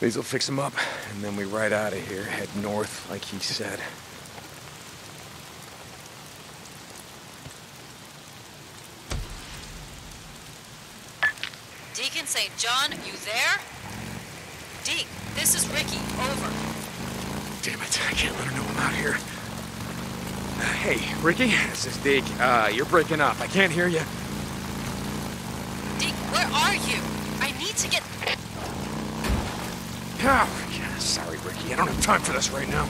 These will fix him up, and then we ride out of here, head north, like he said. Deacon St. John, you there? Deke, this is Ricky. Over. Damn it, I can't let her know I'm out here. Uh, hey, Ricky, this is Deke. Uh, you're breaking up. I can't hear you. Deke, where are you? Oh, yeah, sorry, Ricky. I don't have time for this right now.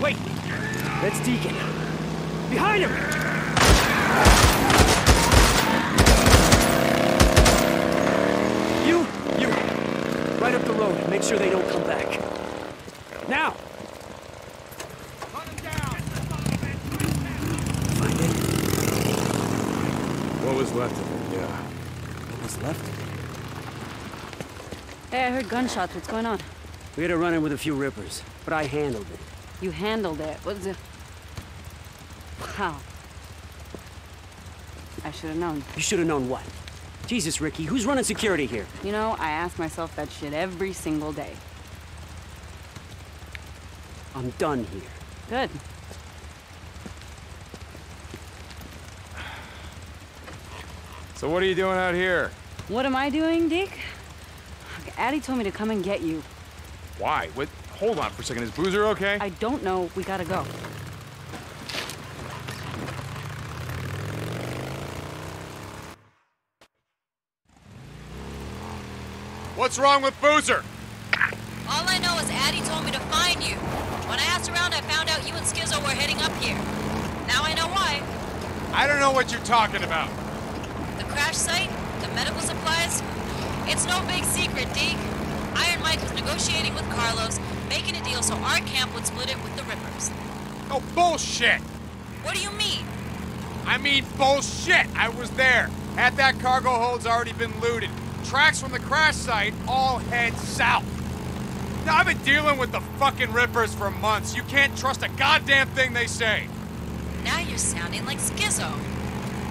Wait! That's Deacon. Behind him! You, you, right up the road. Make sure they don't come back. Now! Find it? What was left of it, yeah. What was left? Hey, I heard gunshots. What's going on? We had a run-in with a few rippers, but I handled it. You handled it. What's it? Wow. I should have known. You should have known what. Jesus, Ricky, who's running security here? You know, I ask myself that shit every single day. I'm done here. Good. So what are you doing out here? What am I doing, Deke? Addie told me to come and get you. Why? What? Hold on for a second. Is Boozer okay? I don't know. We gotta go. What's wrong with Boozer? All I know is Addie told me to find you. When I asked around, I found out you and Skizzo were heading up here. Now I know why. I don't know what you're talking about. The crash site, the medical supplies? It's no big secret, Deke. Iron Mike was negotiating with Carlos, making a deal so our camp would split it with the Rippers. Oh, bullshit! What do you mean? I mean bullshit! I was there. Had that cargo hold's already been looted. Tracks from the crash site all head south. Now, I've been dealing with the fucking Rippers for months. You can't trust a goddamn thing they say. Now you're sounding like Skizzo.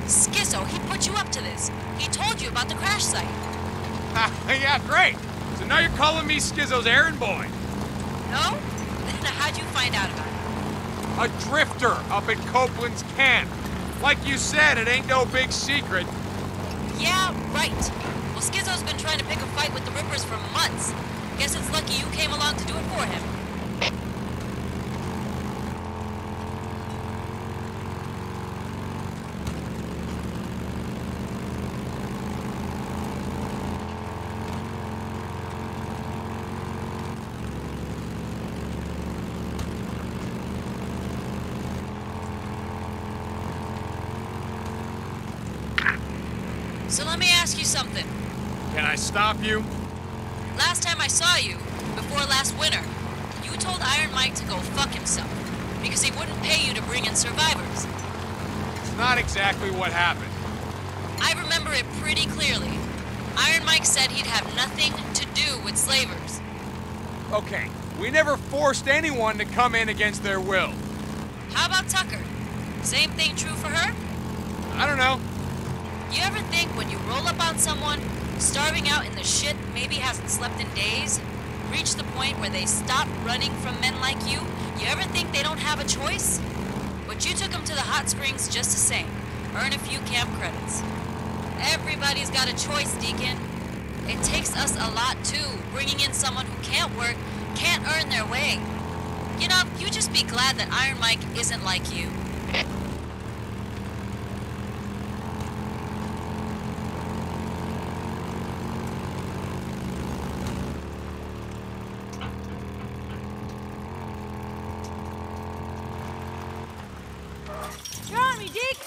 Skizzo, he put you up to this. He told you about the crash site. yeah, great. So now you're calling me Skizzo's errand boy. No? Then how'd you find out about it? A drifter up at Copeland's camp. Like you said, it ain't no big secret. Yeah, right. Well, Skizzo's been trying to pick a fight with the Rippers for months. Guess it's lucky you came along to do it for him. So let me ask you something. Can I stop you? Last time I saw you, before last winter, you told Iron Mike to go fuck himself because he wouldn't pay you to bring in survivors. It's not exactly what happened. I remember it pretty clearly. Iron Mike said he'd have nothing to do with slavers. Okay, we never forced anyone to come in against their will. How about Tucker? Same thing true for her? I don't know. You ever think when you roll up on someone, starving out in the shit, maybe hasn't slept in days, reach the point where they stop running from men like you, you ever think they don't have a choice? But you took them to the hot springs just the same. Earn a few camp credits. Everybody's got a choice, Deacon. It takes us a lot too, bringing in someone who can't work, can't earn their way. You know, you just be glad that Iron Mike isn't like you. You're on me, Deke!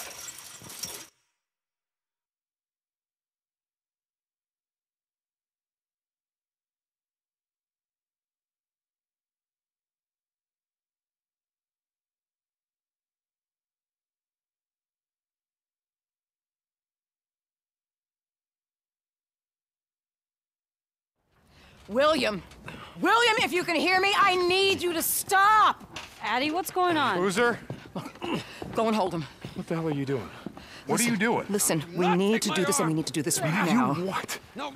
William! William, if you can hear me, I need you to stop! Addie, what's going on? Boozer, Go and hold him. what the hell are you doing? What are you doing? Listen, we need to do this and we need to do this right now. what? No.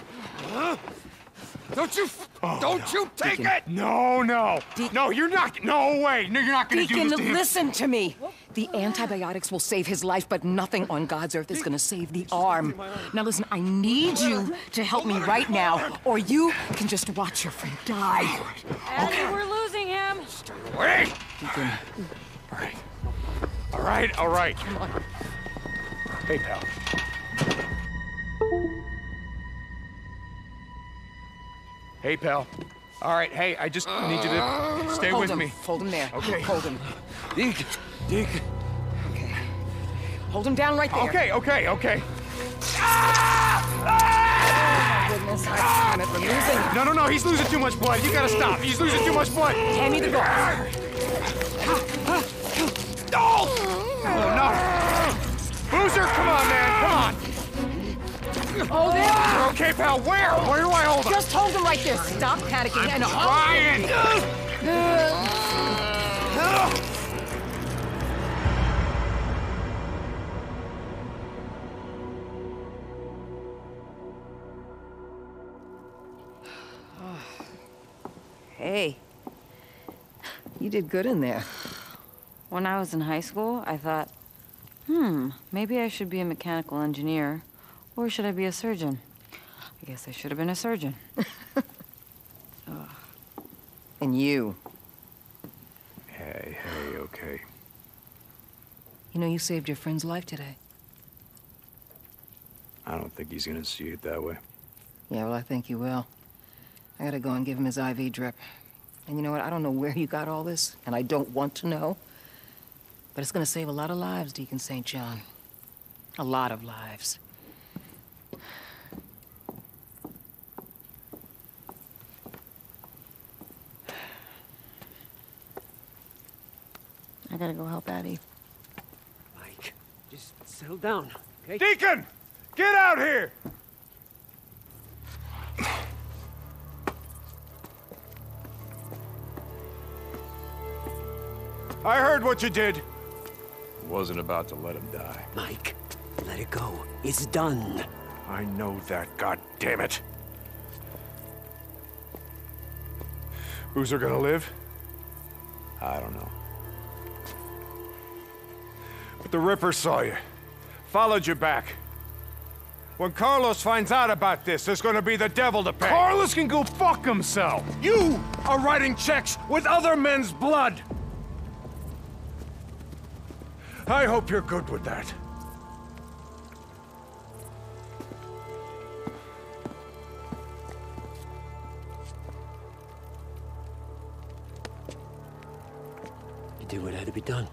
Don't you, oh, don't you take Deacon. it! No, no. No, you're not. No way. No, you're not gonna Deacon, do this to him. listen to me. The antibiotics will save his life, but nothing on God's earth is gonna save the arm. Now listen, I need you to help me right now, or you can just watch your friend die. Addie, we're losing him! Wait. Deacon, All right. All right. All right. Hey, pal. Hey, pal. All right. Hey, I just need you to stay hold with him. me. Hold him there. Okay. Hold him. Deke. Deke. Okay. Hold him down right there. Okay. Okay. Okay. Ah! Ah! Goodness, I it, we're losing. No, no, no. He's losing too much blood. You gotta stop. He's losing too much blood. Hand me the door. No! Oh, no. Boozer, come on, man. Come on. Hold him. You're okay, pal. Where? Where do I hold him? Just hold him right there. Stop panicking and hold Ryan! Hey, you did good in there. When I was in high school, I thought, hmm, maybe I should be a mechanical engineer. Or should I be a surgeon? I guess I should have been a surgeon. And you. Hey, hey, okay. You know, you saved your friend's life today. I don't think he's gonna see it that way. Yeah, well, I think he will. I gotta go and give him his IV drip. And you know what? I don't know where you got all this, and I don't want to know. But it's gonna save a lot of lives, Deacon St. John. A lot of lives. I gotta go help Addie. Mike, just settle down, okay? Deacon! Get out here! I heard what you did. Wasn't about to let him die. Mike, let it go. It's done. I know that, god damn it. Boozer gonna live? I don't know. But the Ripper saw you. Followed you back. When Carlos finds out about this, there's gonna be the devil to pay. Carlos can go fuck himself! You are writing checks with other men's blood! I hope you're good with that. You did what had to be done.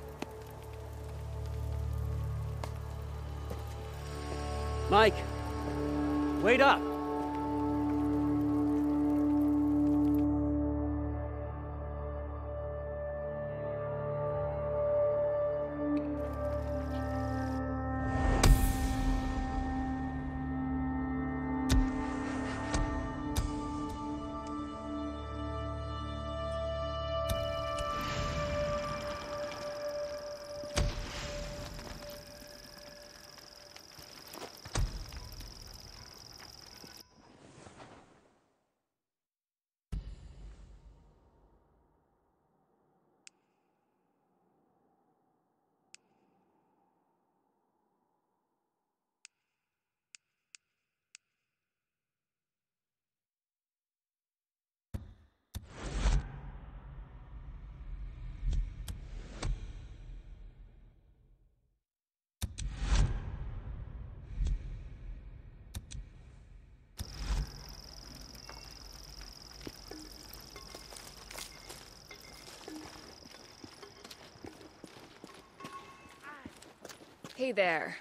Mike, wait up. Hey there.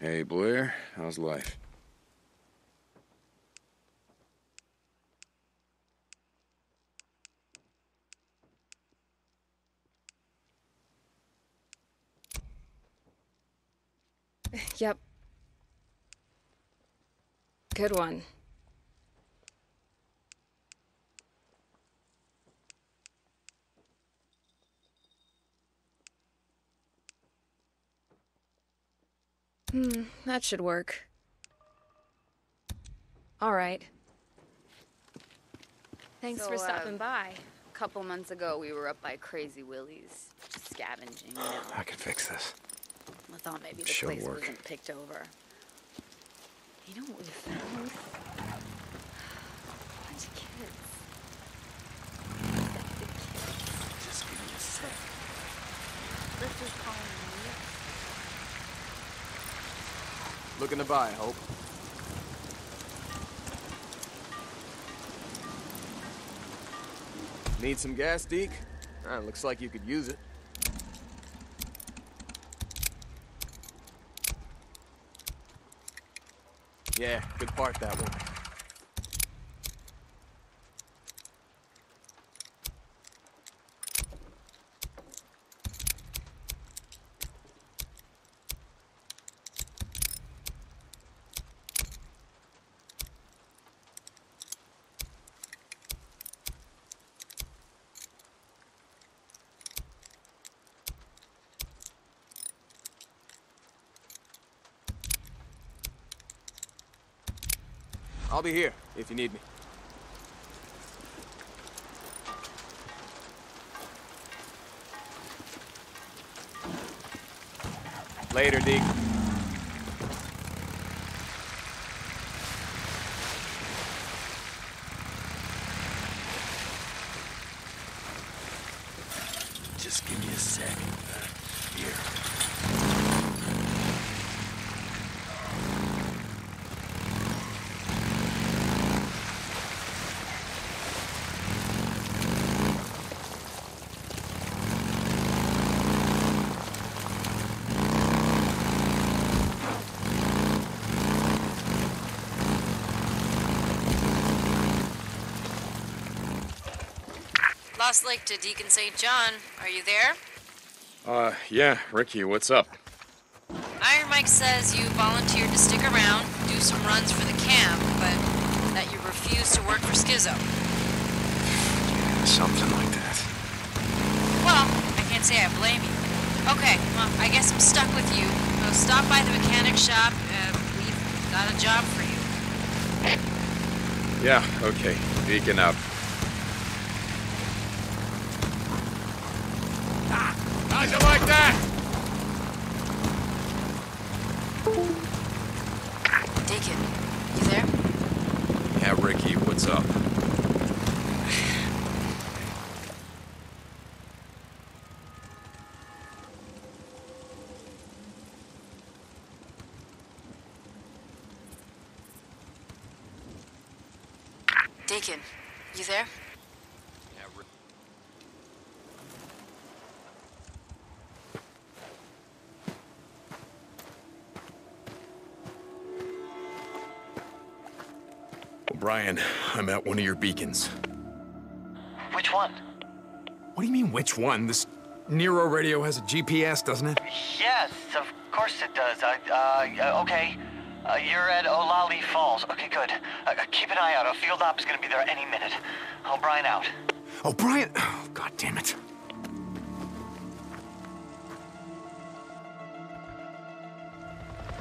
Hey, Blair. How's life? Yep. Good one. Hmm, that should work. All right. Thanks So, for uh, stopping by. A couple months ago, we were up by Crazy Willie's, scavenging, you know. I can fix this. I thought maybe the Should place work. wasn't picked over. You know what we found? A bunch of kids. Kids. Just give me a sec. Let's just call them Looking to buy, Hope. Need some gas, Deke? Ah, looks like you could use it. Yeah, good part, that one. I'll be here if you need me. Later, Deke. Just give me a second. Here. Lost Lake to Deacon St. John. Are you there? Uh, yeah, Ricky, what's up? Iron Mike says you volunteered to stick around, do some runs for the camp, but that you refuse to work for Skizzo. Yeah, Something like that. Well, I can't say I blame you. Okay, well, I guess I'm stuck with you. So stop by the mechanic shop. Uh, we've got a job for you. Yeah, okay. Beacon up. How'd you like that? O'Brien, I'm at one of your beacons. Which one? What do you mean, which one? This Nero radio has a GPS, doesn't it? Yes, of course it does. Uh, uh, okay. Uh, you're at Olali Falls. Okay, good. Uh, keep an eye out. A field op is gonna be there any minute. O'Brien out. O'Brien! Oh, God damn it.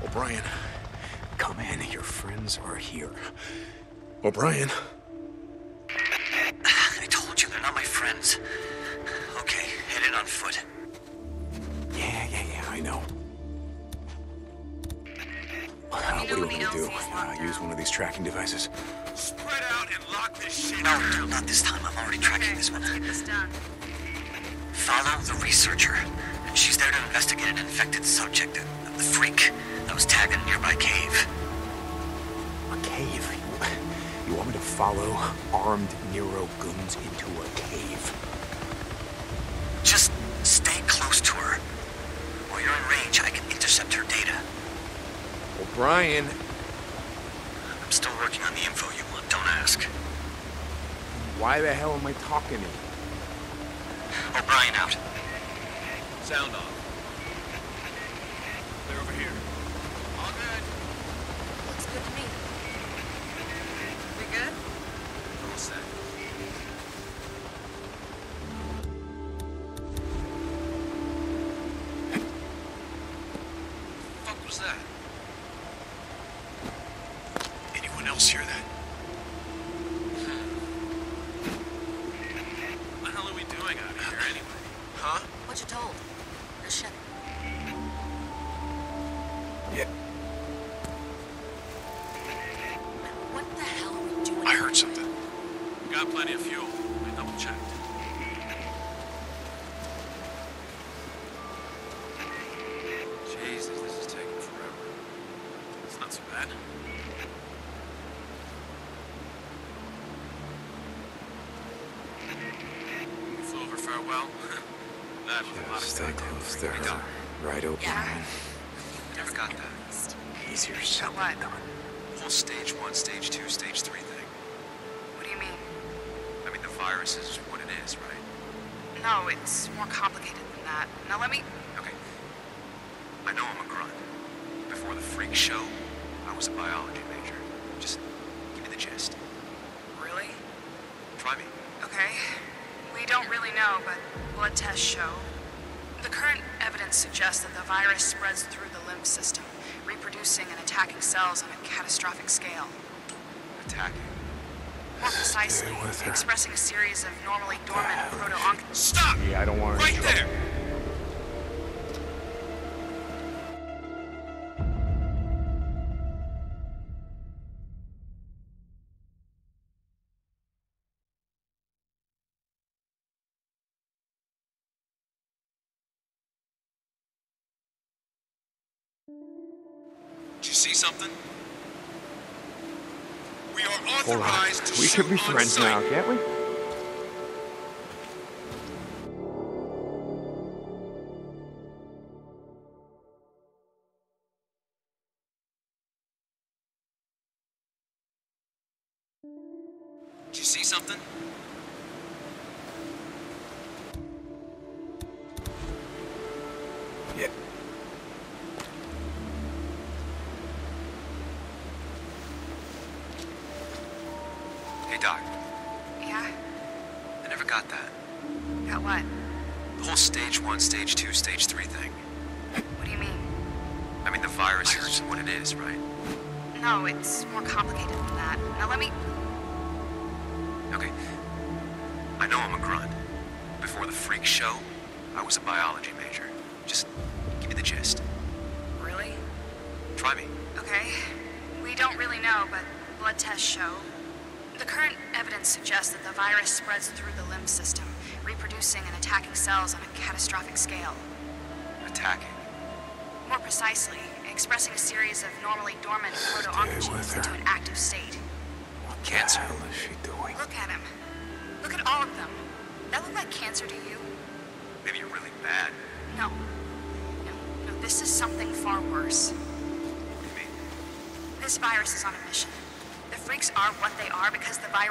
O'Brien, come in. Your friends are here. O'Brien. O'Brien, I'm still working on the info you want, don't ask. why the hell am I talking to you? It's not so bad. Over farewell. that was a lot of Stay goddamn close to freaking her. Right, O'Brien? Never got that. Easier said What? than done. whole stage one, stage two, stage three thing. What do you mean? I mean, the virus is what it is, right? No, it's more complicated than that. Now let me. Okay. I know I'm a grunt. Before the freak show, I was a biology major. Just give me the gist. Really? Try me. Okay. We don't really know, but blood tests show. The current evidence suggests that the virus spreads through the lymph system, reproducing and attacking cells on a catastrophic scale. Attacking. More precisely, expressing a series of normally dormant proto-onc... Stop! Yeah, I don't want to- Right there! See something? We are Hold on. authorized We could be friends now, can't we?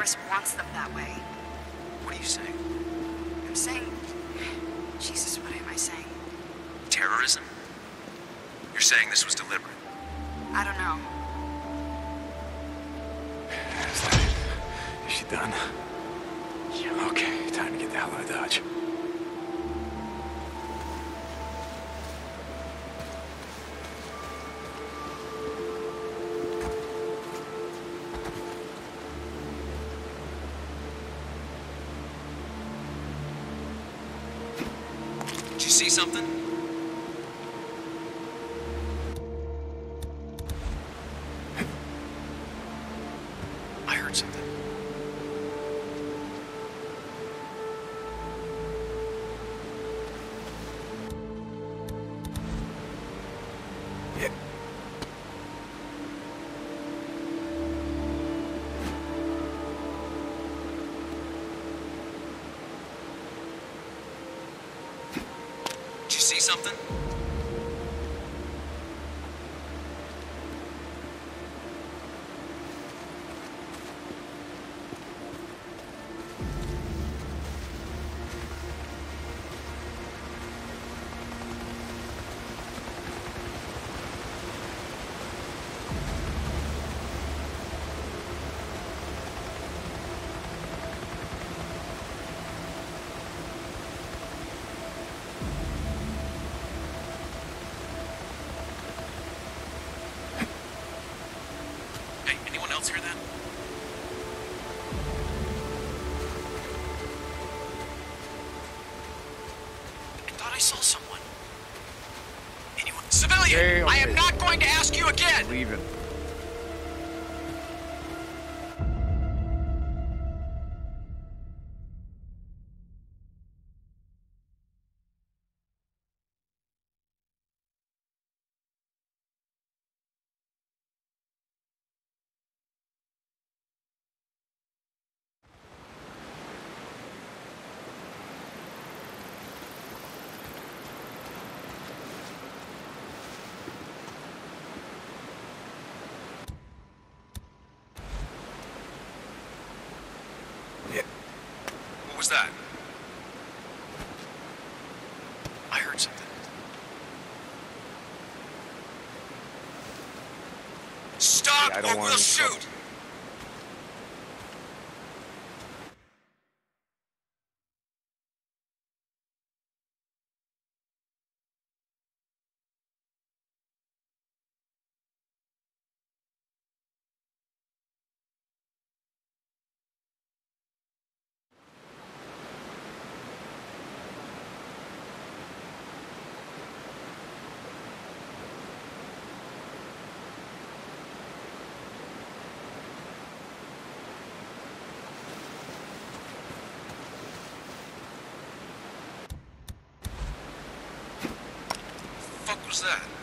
Just wants them that way. see something? leaving. I don't want to. shoot. was that?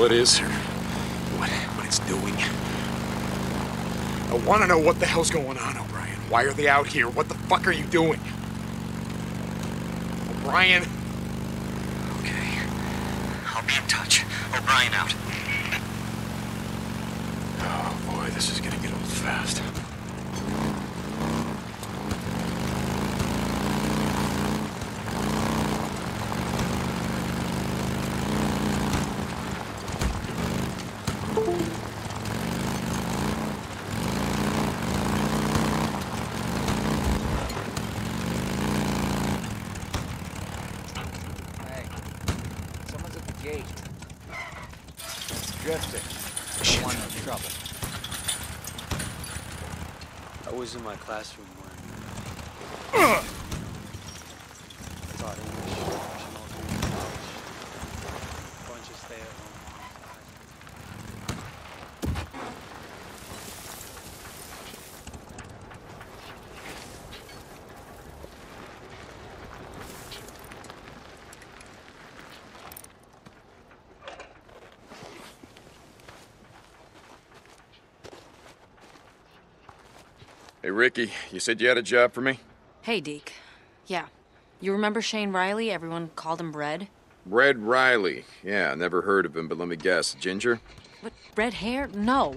Hell it is, or what, what it's doing? I want to know what the hell's going on, O'Brien. Why are they out here? What the fuck are you doing? O'Brien, Okay. I'll be in touch. O'Brien out. Oh boy, this is gonna get old fast. Hey, someone's at the gate. Drifting. Want no trouble. I was in my classroom when I taught English, National Community College. Bunch of stay-at-home moms. Hey, Ricky, you said you had a job for me? Hey, Deke. Yeah. You remember Shane Riley? Everyone called him Red. Red Riley. Yeah, never heard of him, but let me guess. Ginger? What, red hair? No.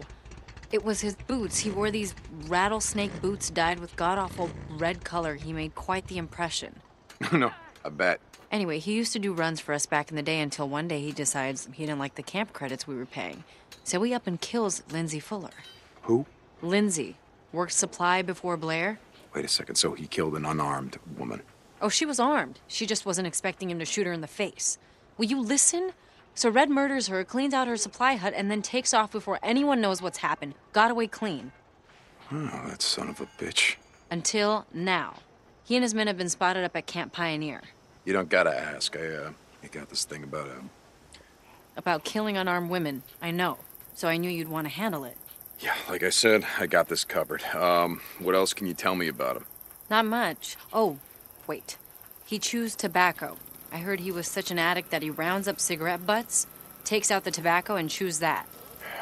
It was his boots. He wore these rattlesnake boots dyed with god awful red color. He made quite the impression. no, I bet. Anyway, he used to do runs for us back in the day until one day he decides he didn't like the camp credits we were paying. So he up and kills Lindsay Fuller. Who? Lindsay. Worked supply before Blair. Wait a second, so he killed an unarmed woman. Oh, she was armed. She just wasn't expecting him to shoot her in the face. Will you listen? So Red murders her, cleans out her supply hut, and then takes off before anyone knows what's happened. Got away clean. Oh, that son of a bitch. Until now. He and his men have been spotted up at Camp Pioneer. You don't gotta ask. I, uh, I got this thing about, um, About killing unarmed women. I know. So I knew you'd want to handle it. Yeah, like I said, I got this covered. Um, what else can you tell me about him? Not much. Oh, wait. He chews tobacco. I heard he was such an addict that he rounds up cigarette butts, takes out the tobacco, and chews that.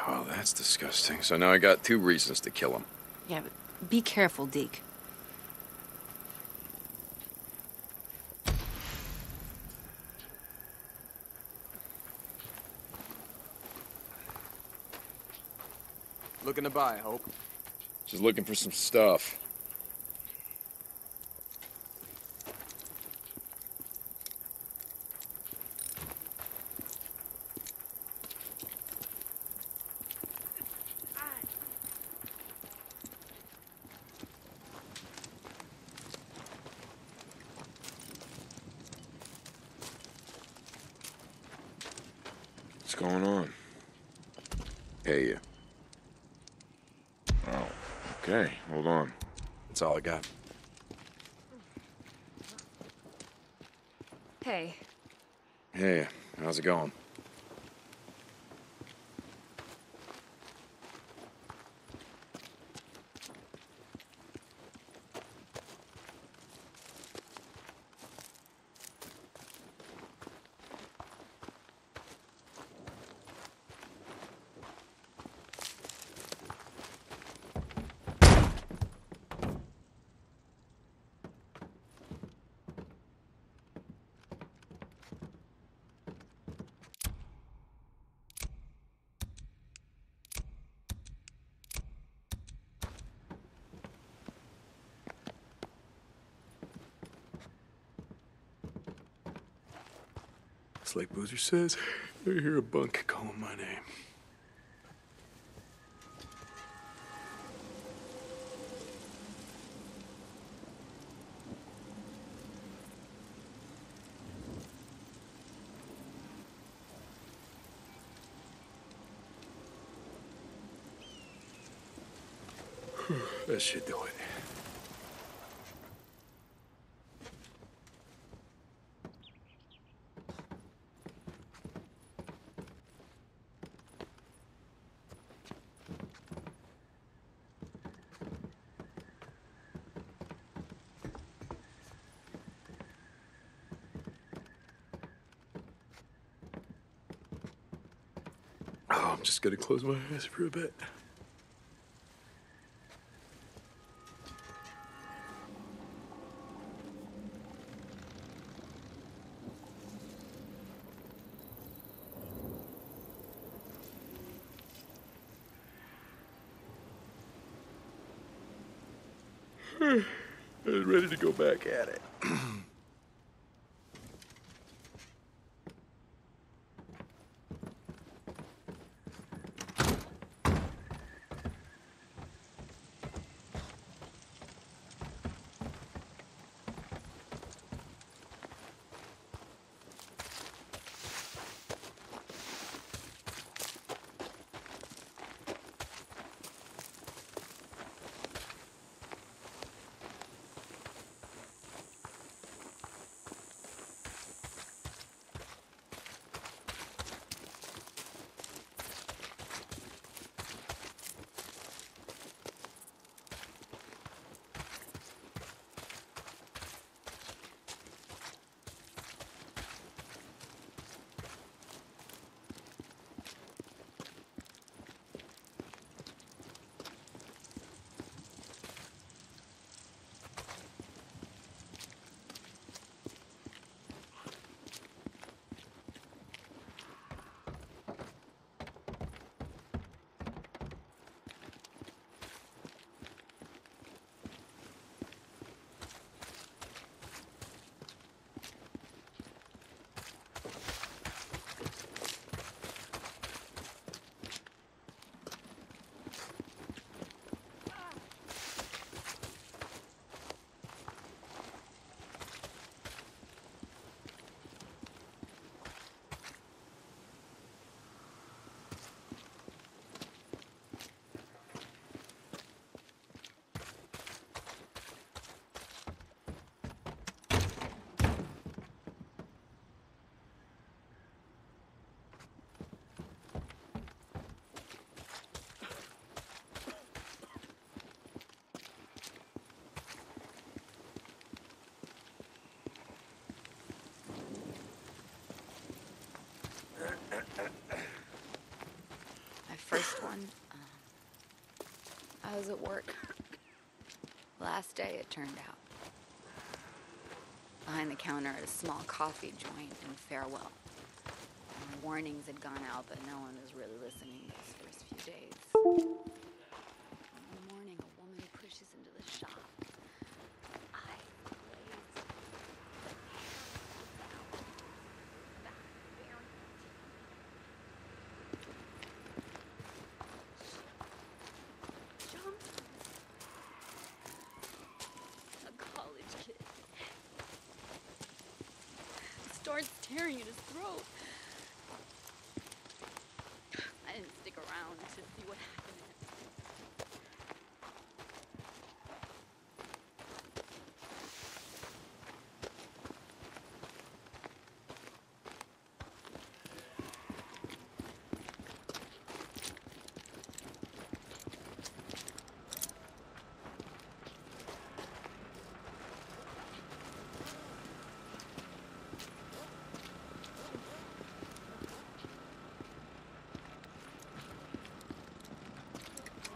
Well, that's disgusting. So now I got two reasons to kill him. Yeah, but be careful, Deke. Looking to buy, I hope. Just looking for some stuff. What's going on? Hey, you. Oh, okay. Hold on. That's all I got. Hey, Hey, how's it going? It's like Boozer says, I hear a bunk calling my name. that should do it. Oh, I'm just gonna close my eyes for a bit. Ready to go back at it. first one, um, I was at work. Last day, it turned out. Behind the counter at a small coffee joint in Farewell. And warnings had gone out, but no one was really listening these first few days. In the morning, a woman pushes into the shop. Eyes glazed. Jumped. A college kid. Starts tearing at his throat. I didn't stick around to see what happened.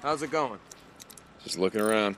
How's it going? Just looking around.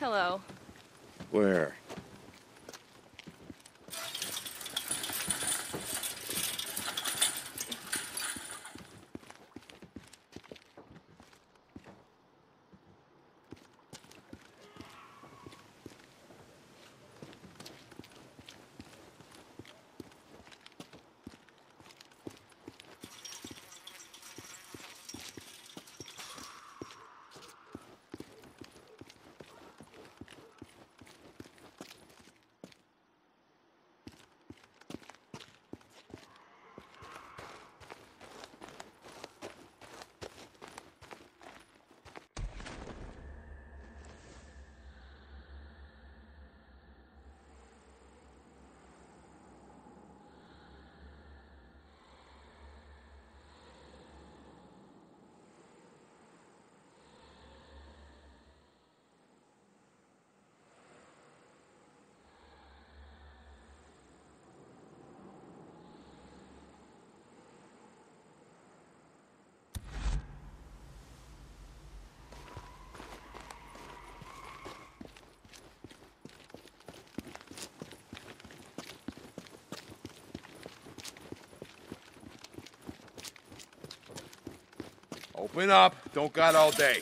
Hello. Where? Open up. Don't got all day.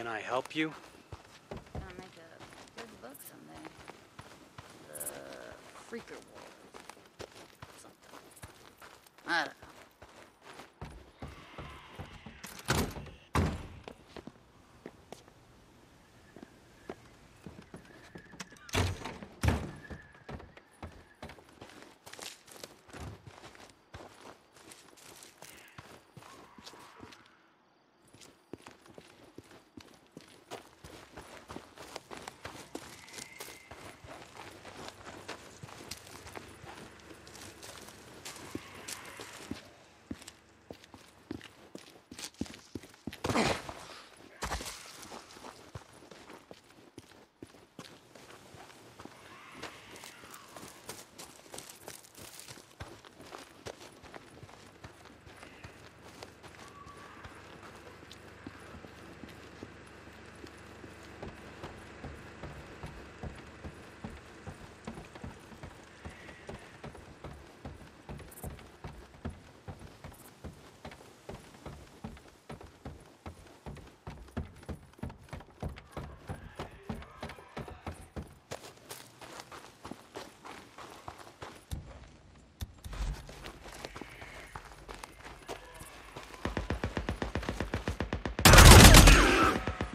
Can I help you? Gonna make a good book someday. The Freaker Wars. Something. I don't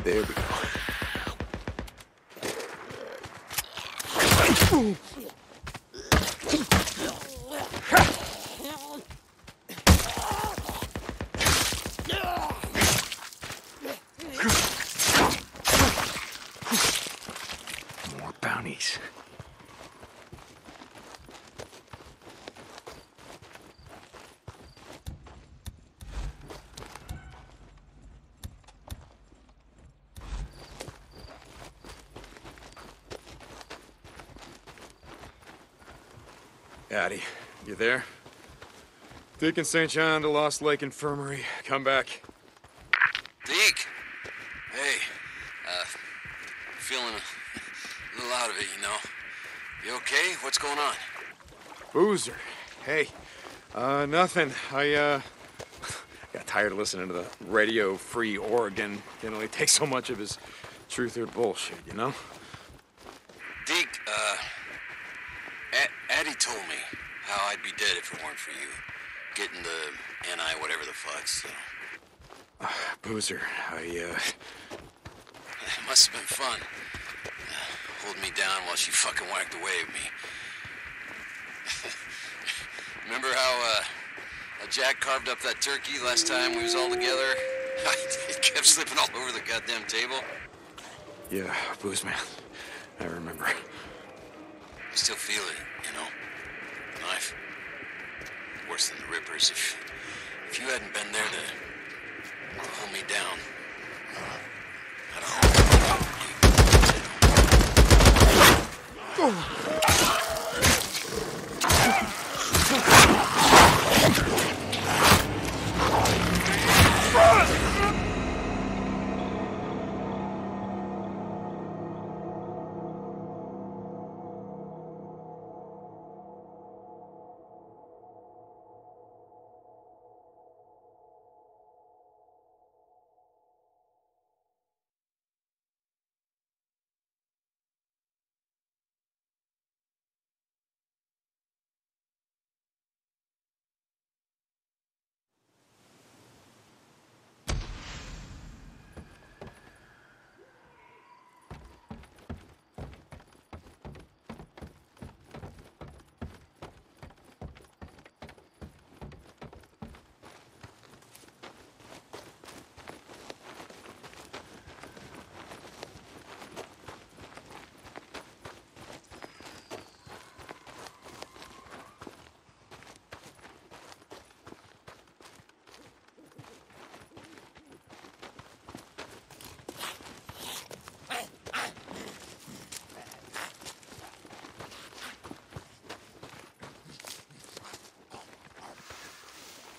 There we go. More bounties. Addie, you there? Deacon St. John to Lost Lake Infirmary. Come back. Deke! Hey, uh, feeling a little out of it, you know. You okay? What's going on? Boozer. Hey. Uh, nothing. I, uh, got tired of listening to the Radio Free Oregon. Can only take so much of his truth or bullshit, you know? Deke, uh, A- Addie told me how I'd be dead if it weren't for you. Getting the NI fuck, so. Boozer, I, uh, It must have been fun. Uh, holding me down while she fucking whacked away at me. Remember how, uh, how Jack carved up that turkey last time we was all together? it kept slipping all over the goddamn table. yeah, Booze Man. I remember. I still feel it, you know. The Knife. Worse than the Rippers. If you hadn't been there to, hold me down, I don't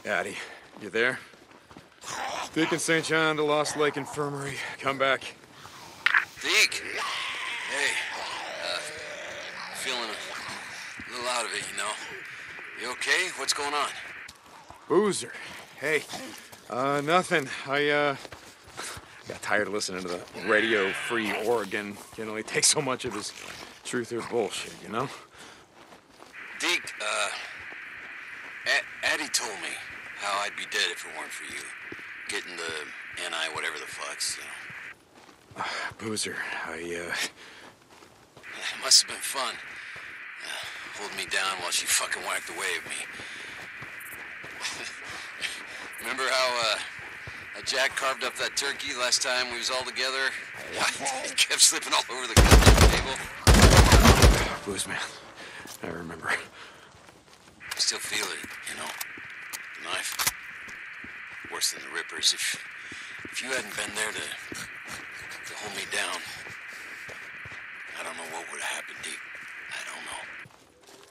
Addie, you there? Deacon St. John to Lost Lake Infirmary. Come back. Deke! Hey, uh, feeling a little out of it, you know. You okay? What's going on? Boozer. Hey. Uh, nothing. I, uh, got tired of listening to the Radio Free Oregon. Can only take so much of his truth or bullshit, you know? Deke, uh, A- Addie told me how I'd be dead if it weren't for you. Getting the NI whatever the fuck, so. Boozer, I, uh, It must have been fun. Uh, holding me down while she fucking whacked away at me. Remember how, uh, Jack carved up that turkey last time we was all together? it kept slipping all over the table. Booze Man. I remember. I still feel it, you know. The knife. Worse than the Rippers. If if you hadn't been there to hold me down, I don't know what would have happened, Deke. I don't know.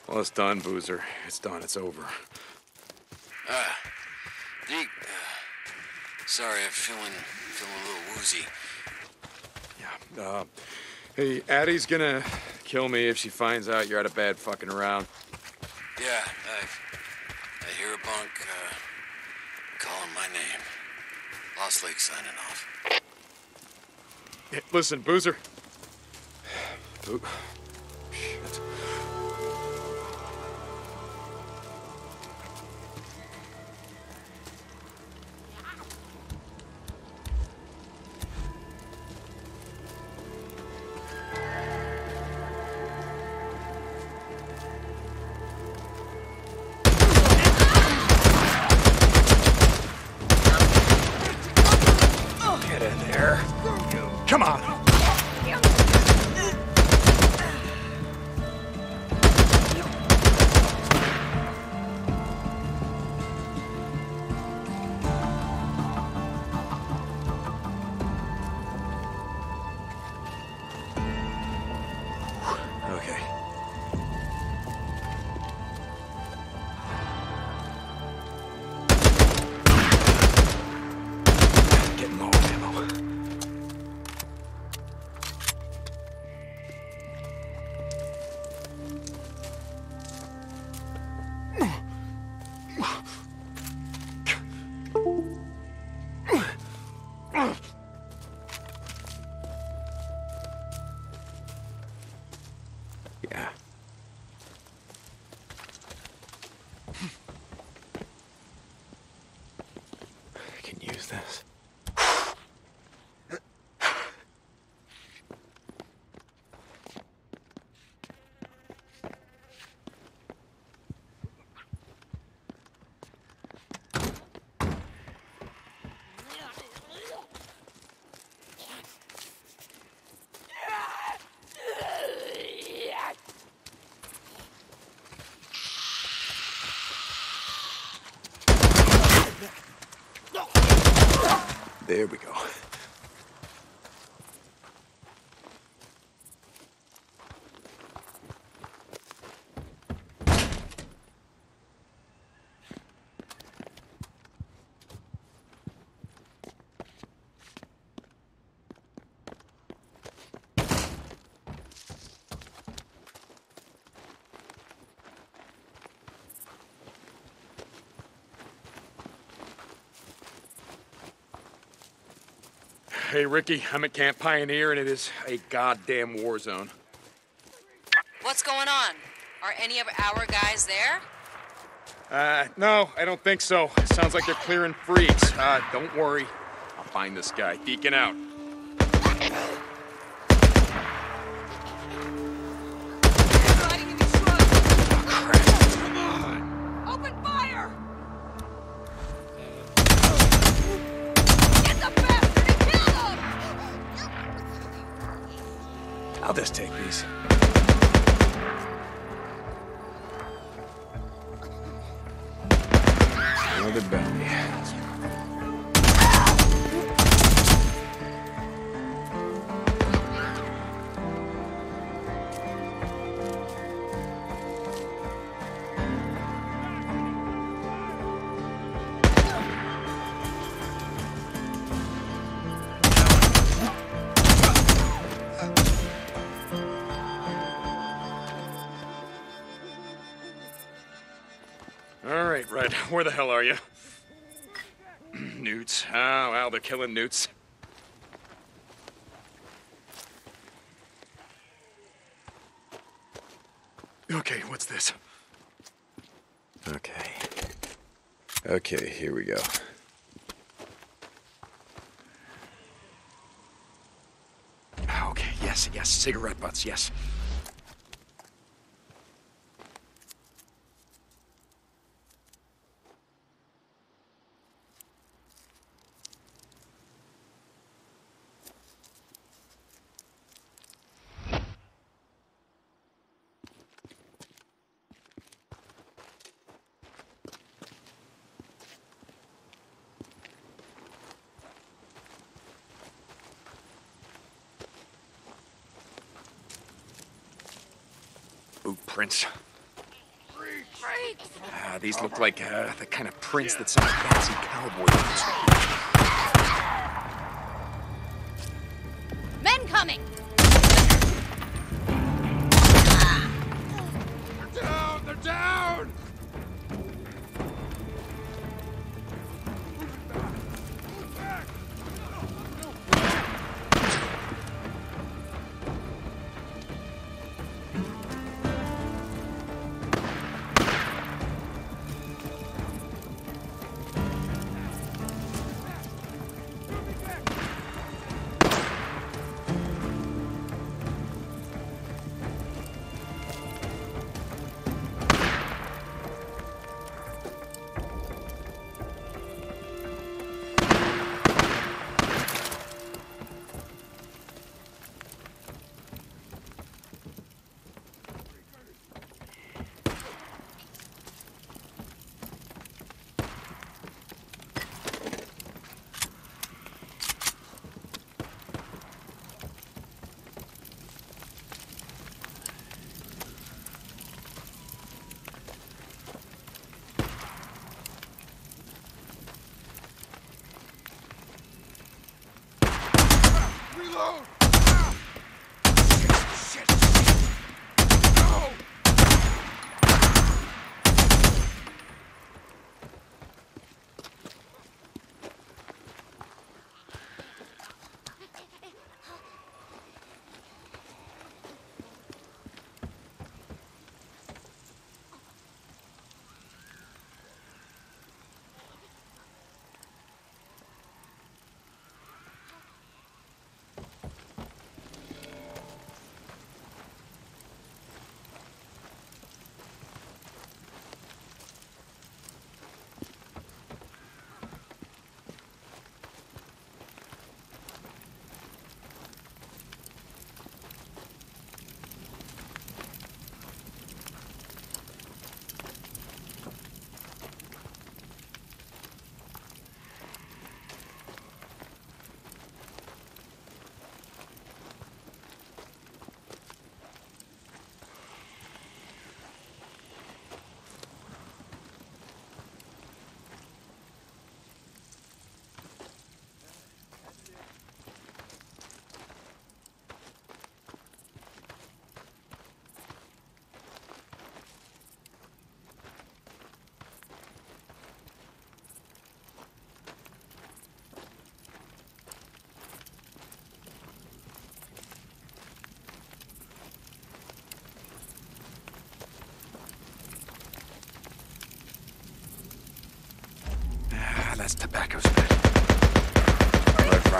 Well, it's done, Boozer. It's done. It's over. Ah, Deke. Uh, sorry, I'm feeling feeling a little woozy. Uh, hey, Addie's gonna kill me if she finds out you're out of bed fucking around. Yeah, I I hear a bunk uh, calling my name. Lost Lake signing off. Listen, Boozer. There we go. Hey, Ricky, I'm at Camp Pioneer, and it is a goddamn war zone. What's going on? Are any of our guys there? Uh, no, I don't think so. Sounds like they're clearing freaks. Uh, don't worry. I'll find this guy. Deacon out. All right, Red. Where the hell are you? newts. Ah, oh, well, they're killing newts. Okay, what's this? Okay. Okay, here we go. Ah, okay, yes, yes. Cigarette butts, yes. Boot prints. Ah, these look like uh, the kind of prints that some fancy cowboy uses.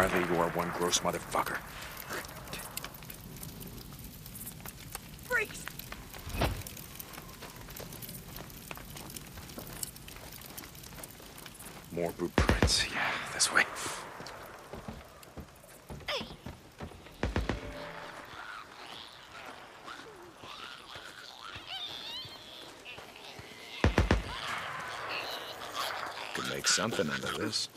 Apparently you are one gross motherfucker. More boot prints. Yeah, this way. something under this.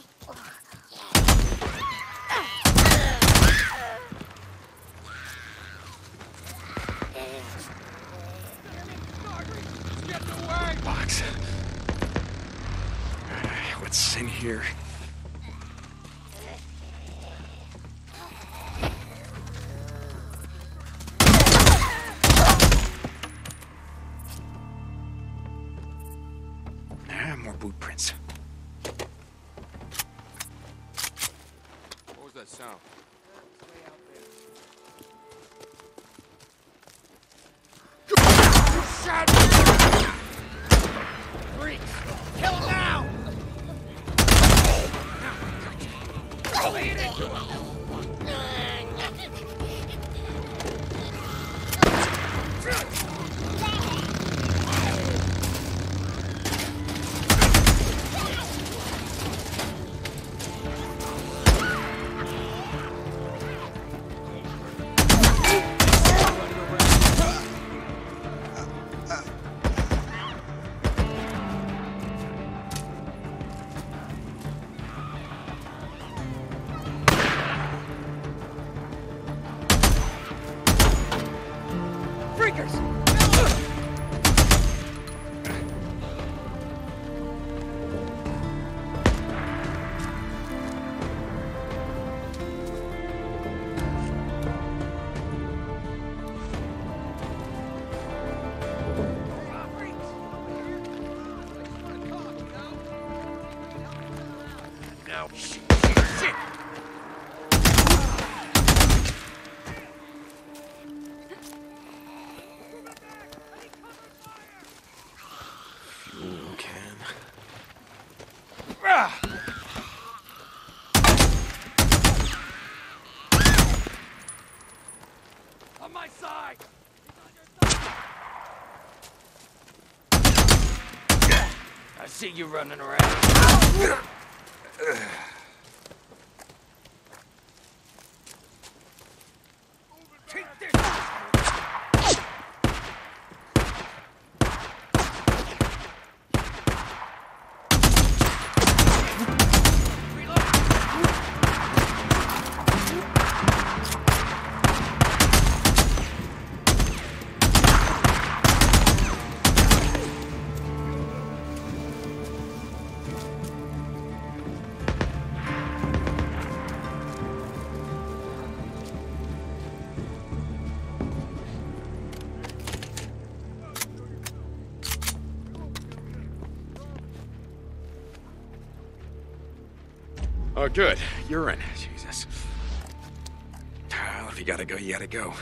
you running around. Oh, good. Urine. Jesus. Well, if you gotta go, you gotta go.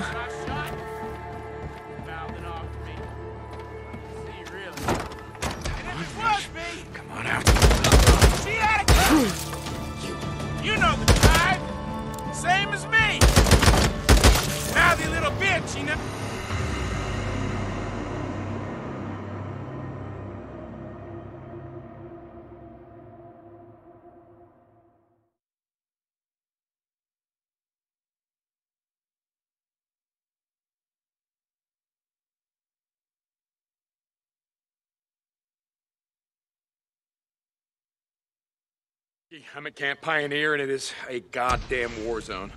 Huh? I'm at Camp Pioneer, and it is a goddamn war zone.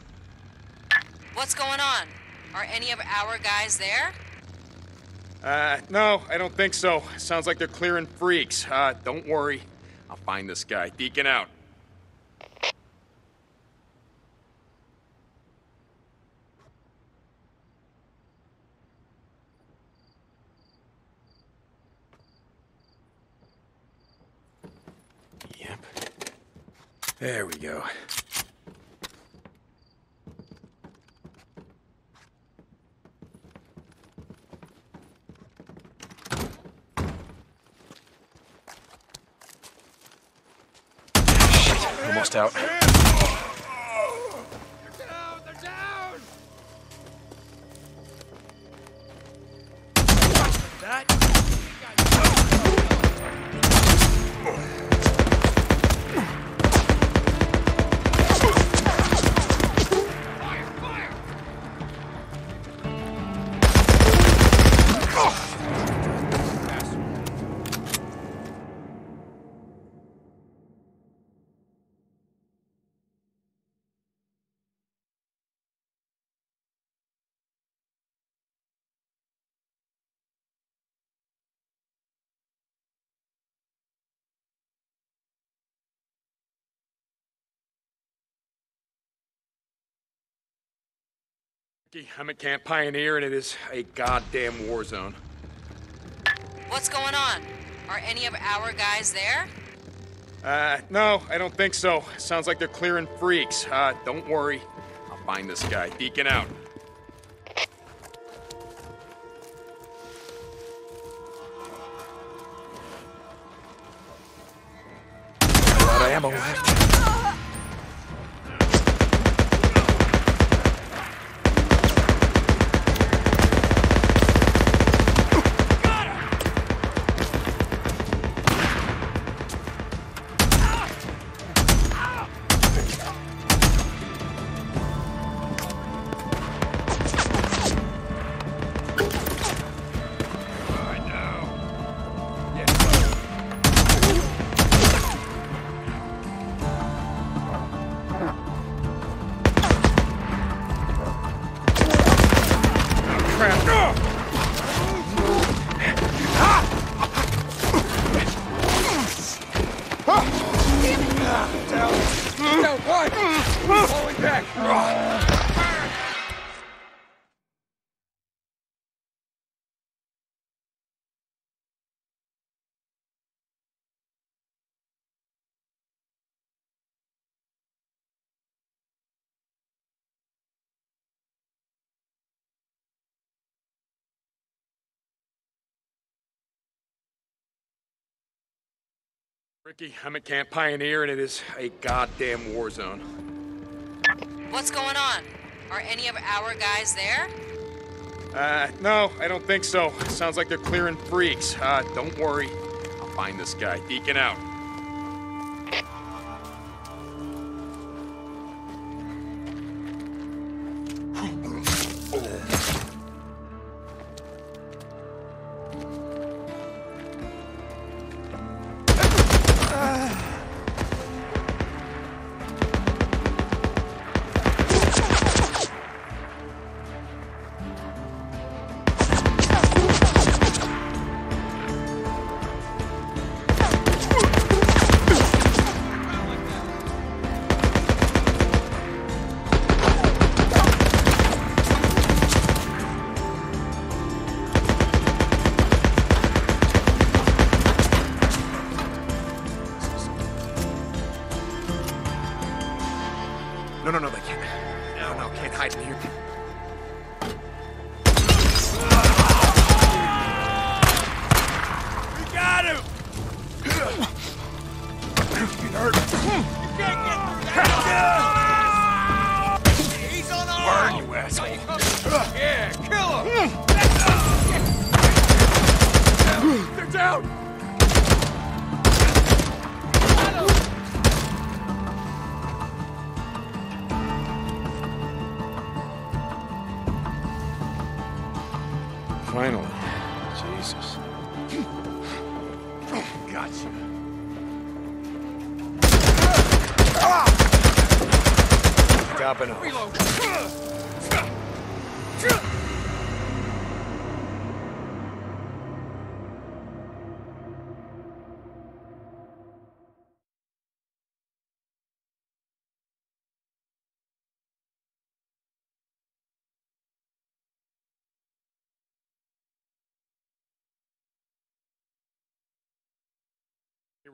What's going on? Are any of our guys there? Uh, no, I don't think so. Sounds like they're clearing freaks. Uh, don't worry. I'll find this guy. Deacon out. I'm at Camp Pioneer, and it is a goddamn war zone. What's going on? Are any of our guys there? Uh, no, I don't think so. Sounds like they're clearing freaks. Uh, don't worry. I'll find this guy. Deacon out. Out of ammo left. Ricky, I'm at Camp Pioneer, and it is a goddamn war zone. What's going on? Are any of our guys there? Uh, no, I don't think so. Sounds like they're clearing freaks. Uh, don't worry. I'll find this guy. Deacon out.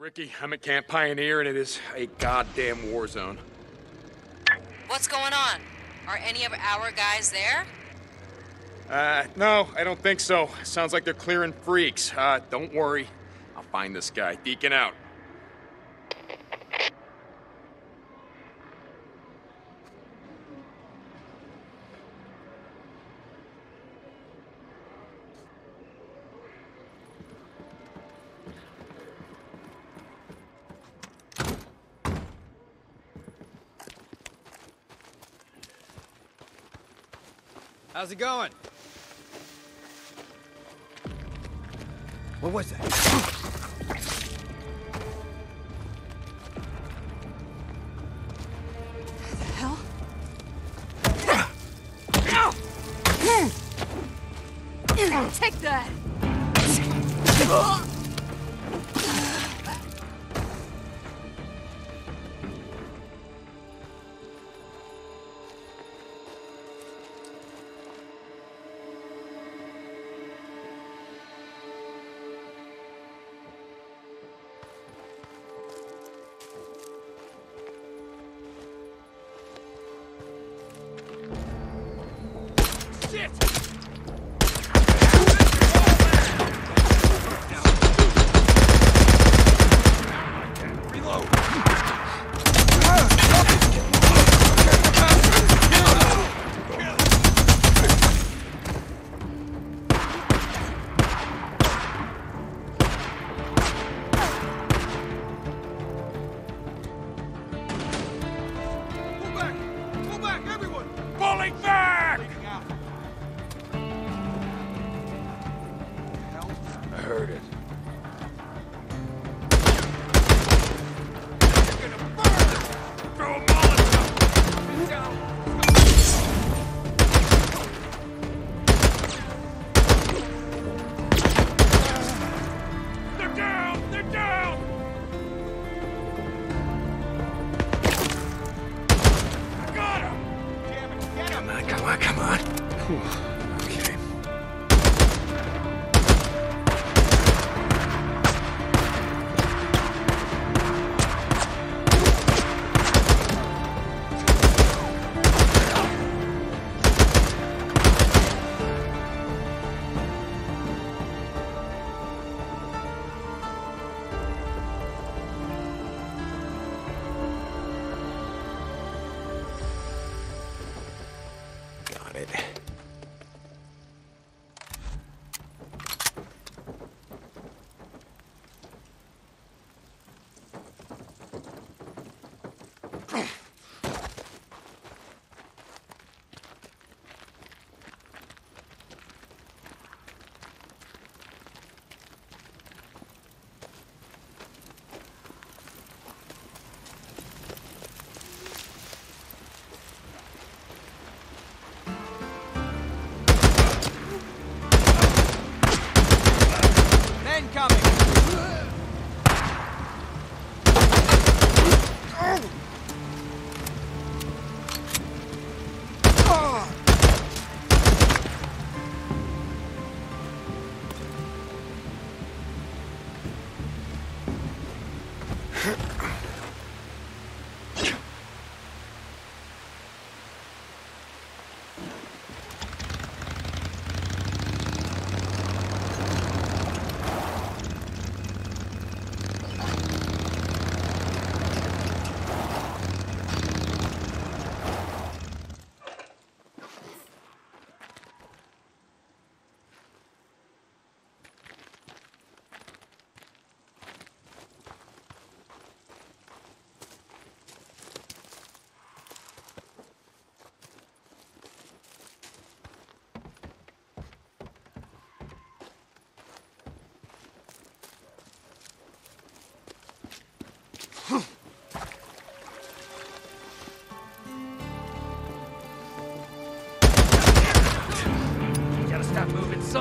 Ricky, I'm at Camp Pioneer, and it is a goddamn war zone. What's going on? Are any of our guys there? Uh, no, I don't think so. Sounds like they're clearing freaks. Uh, don't worry. I'll find this guy. Deacon out. How's it going? What was that?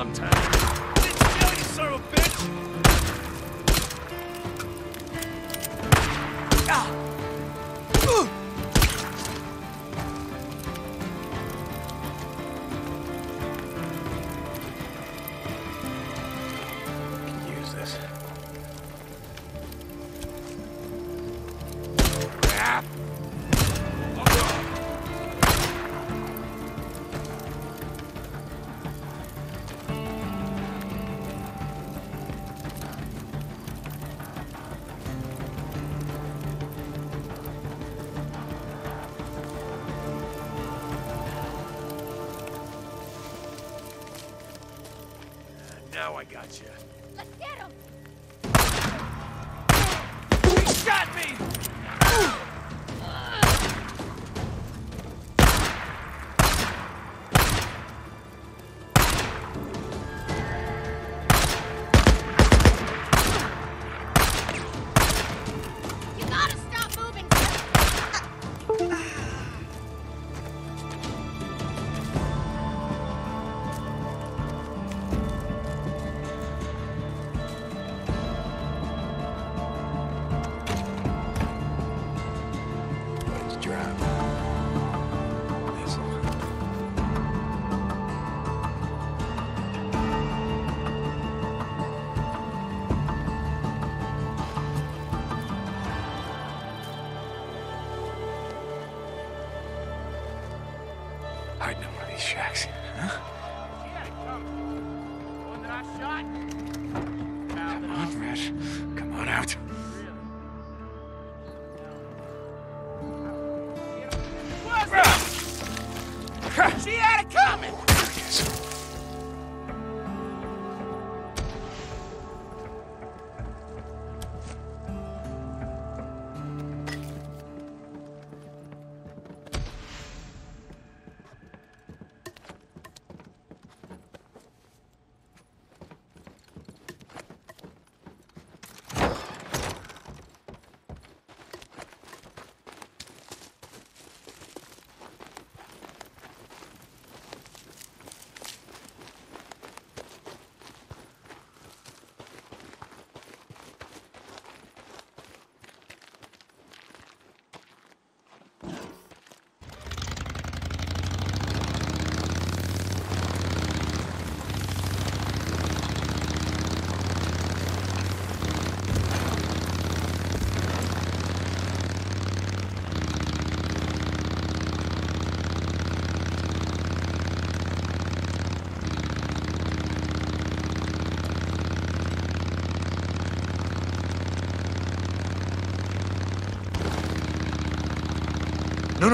Stop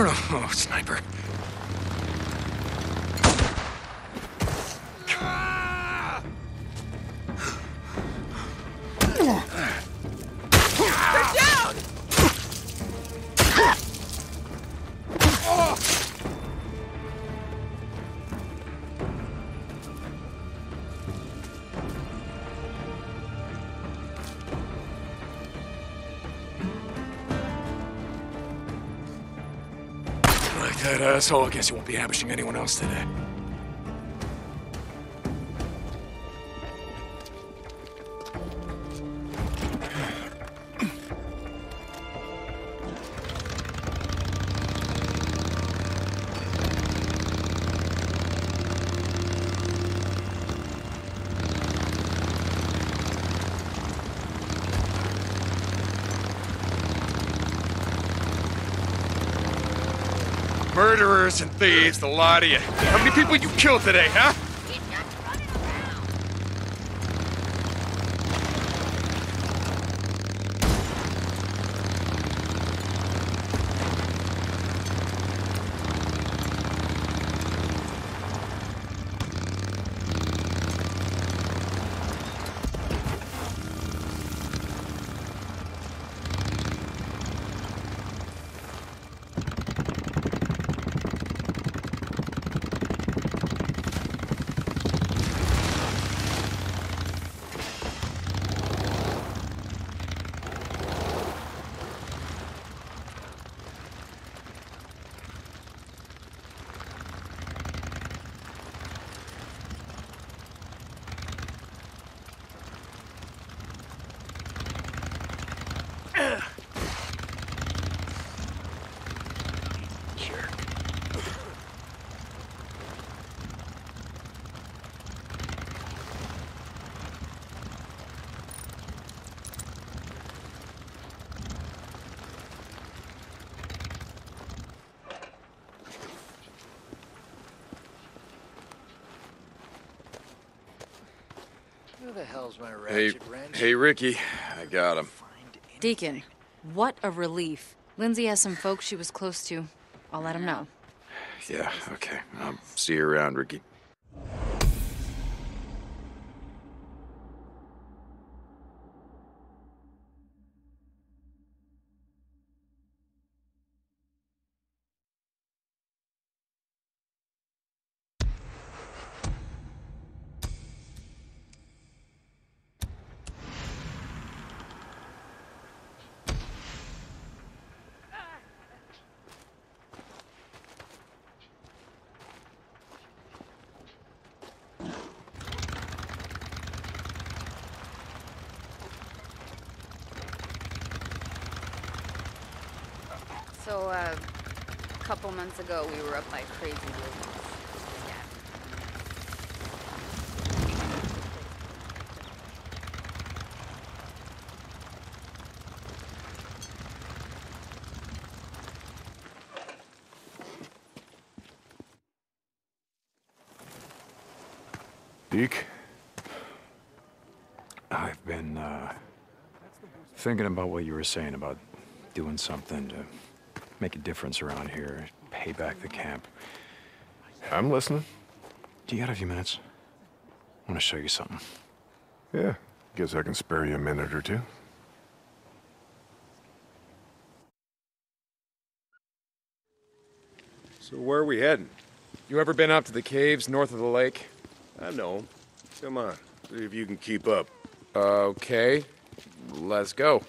Oh, sniper. That asshole, I guess you won't be ambushing anyone else today. Murderers and thieves, the lot of you. How many people you killed today, huh? Hey, ratchet wrench? hey, Ricky. I got him. Deacon, what a relief. Lindsay has some folks she was close to. I'll let him know. Yeah, okay. I'll see you around, Ricky. So, uh, a couple months ago, we were up by Crazy Woods. Deke, I've been, uh, thinking about what you were saying about doing something to make a difference around here, pay back the camp. I'm listening. Do you got a few minutes? I want to show you something. Yeah, guess I can spare you a minute or two. So where are we heading? You ever been up to the caves north of the lake? I know. Come on, see if you can keep up. Okay, let's go.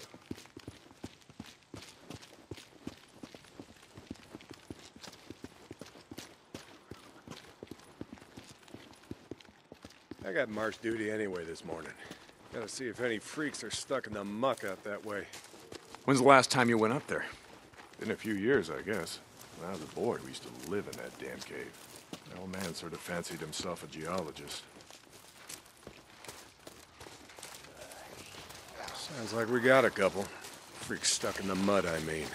I got march duty anyway this morning. Gotta see if any freaks are stuck in the muck out that way. When's the last time you went up there? Been a few years, I guess. When I was a boy, we used to live in that damn cave. The old man sort of fancied himself a geologist. Sounds like we got a couple. Freaks stuck in the mud, I mean.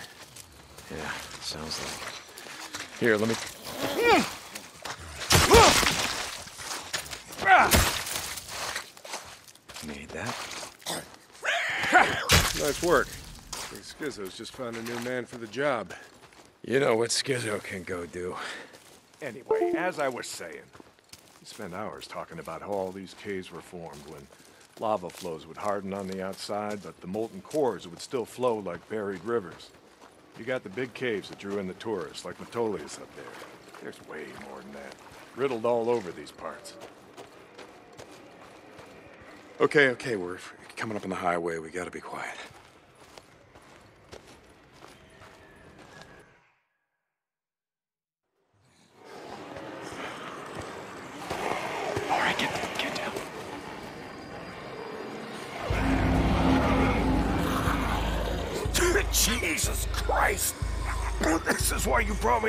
Yeah, sounds like. Here, let me. Made that. Nice work. Think Skizzo's just found a new man for the job. You know what Skizzo can go do. Anyway, as I was saying, we spent hours talking about how all these caves were formed when lava flows would harden on the outside, but the molten cores would still flow like buried rivers. You got the big caves that drew in the tourists, like Metolius up there. There's way more than that. Riddled all over these parts. Okay, okay, we're coming up on the highway. We gotta be quiet.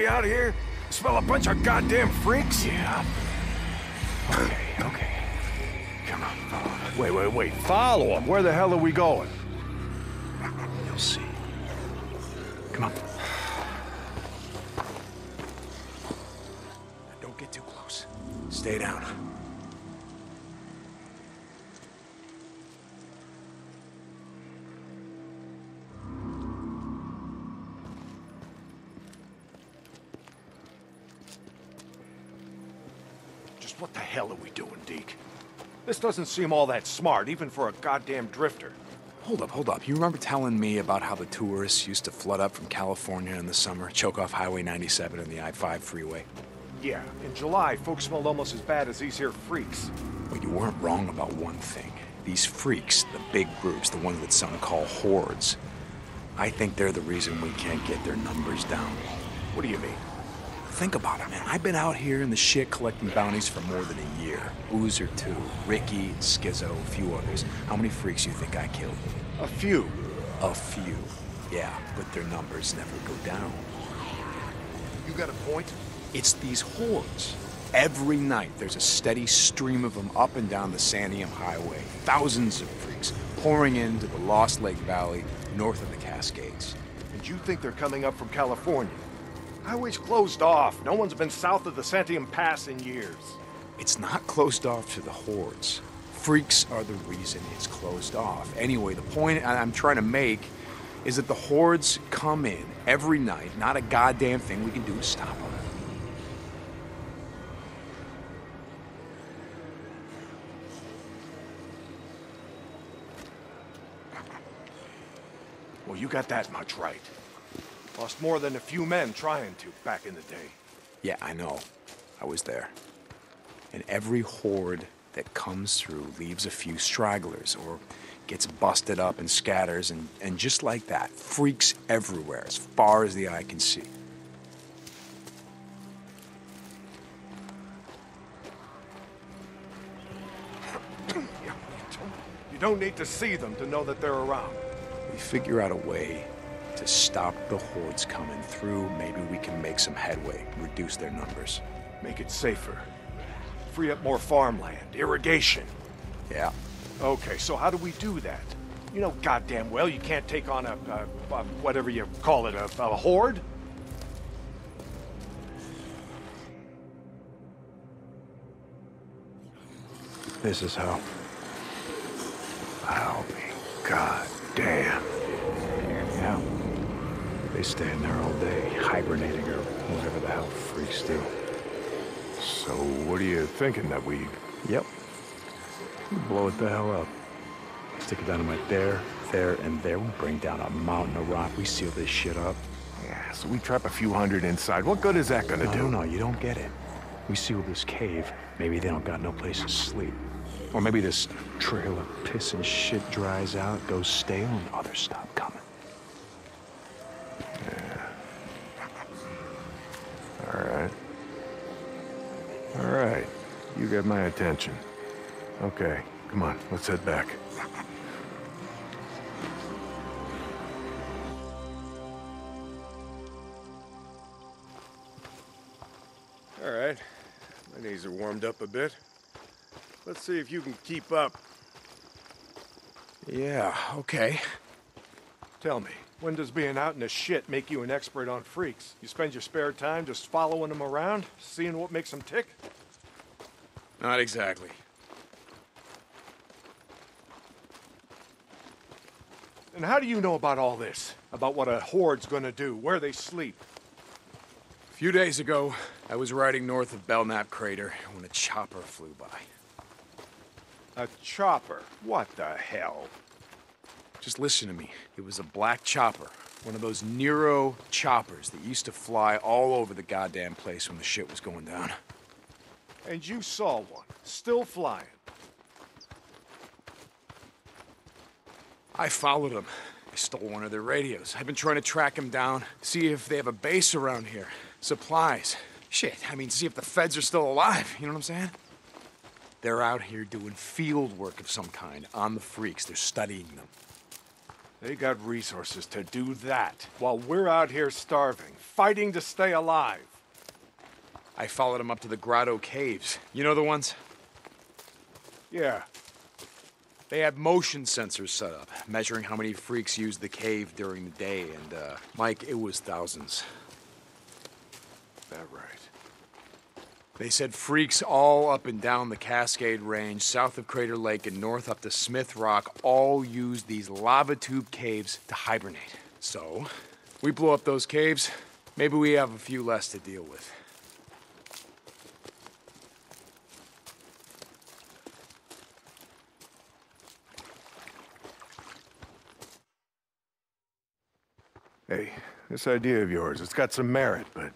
Why you brought me out here? Smell a bunch of goddamn freaks? Yeah. Okay, okay. Come on, follow me. Wait, wait, wait. Follow him. Where the hell are we going? Doesn't seem all that smart, even for a goddamn drifter. Hold up, hold up. You remember telling me about how the tourists used to flood up from California in the summer, choke off Highway 97 and the I-5 freeway? Yeah, in July, folks smelled almost as bad as these here freaks. But you weren't wrong about one thing. These freaks, the big groups, the ones that some call hordes, I think they're the reason we can't get their numbers down. What do you mean? Think about it, man. I've been out here in the shit collecting bounties for more than a year. Boozer, too. Ricky, Skizzo, a few others. How many freaks do you think I killed? A few. A few. Yeah, but their numbers never go down. You got a point? It's these hordes. Every night, there's a steady stream of them up and down the Santiam Highway. Thousands of freaks pouring into the Lost Lake Valley north of the Cascades. And you think they're coming up from California? Highway's closed off. No one's been south of the Santiam Pass in years. It's not closed off to the hordes. Freaks are the reason it's closed off. Anyway, the point I'm trying to make is that the hordes come in every night. Not a goddamn thing we can do to stop them. Well, you got that much right. Lost more than a few men trying to back in the day. Yeah, I know. I was there. And every horde that comes through leaves a few stragglers or gets busted up and scatters, and, and just like that, freaks everywhere as far as the eye can see. You don't need to see them to know that they're around. We figure out a way to stop the hordes coming through. Maybe we can make some headway, reduce their numbers. Make it safer. Free up more farmland, irrigation. Yeah. Okay, so how do we do that? You know goddamn well you can't take on a, a, a whatever you call it, a, a horde? This is how. I'll be goddamn. They stay in there all day, hibernating or whatever the hell freaks do. So what are you thinking that we... Yep. Blow it the hell up. Stick it dynamite there, there, and there. We bring down a mountain of rock. We seal this shit up. Yeah, so we trap a few hundred inside. What good is that gonna no, do? No, no, you don't get it. We seal this cave. Maybe they don't got no place to sleep. Or maybe this trail of piss and shit dries out, goes stale, and others stop coming. All right. All right. You got my attention. Okay, come on, let's head back. All right. My knees are warmed up a bit. Let's see if you can keep up. Yeah, okay. Tell me, when does being out in the shit make you an expert on freaks? You spend your spare time just following them around, seeing what makes them tick? Not exactly. And how do you know about all this? About what a horde's gonna do, where they sleep? A few days ago, I was riding north of Belknap Crater when a chopper flew by. A chopper? What the hell? Just listen to me. It was a black chopper. One of those Nero choppers that used to fly all over the goddamn place when the shit was going down. And you saw one, still flying. I followed them. I stole one of their radios. I've been trying to track them down, see if they have a base around here. Supplies. Shit, I mean, see if the feds are still alive. You know what I'm saying? They're out here doing field work of some kind on the freaks. They're studying them. They got resources to do that, while we're out here starving, fighting to stay alive. I followed them up to the Grotto Caves. You know the ones? Yeah. They had motion sensors set up, measuring how many freaks used the cave during the day, and, uh, Mike, it was thousands. That right. They said freaks all up and down the Cascade Range, south of Crater Lake, and north up to Smith Rock, all used these lava tube caves to hibernate. So, we blow up those caves, maybe we have a few less to deal with. Hey, this idea of yours, it's got some merit, but a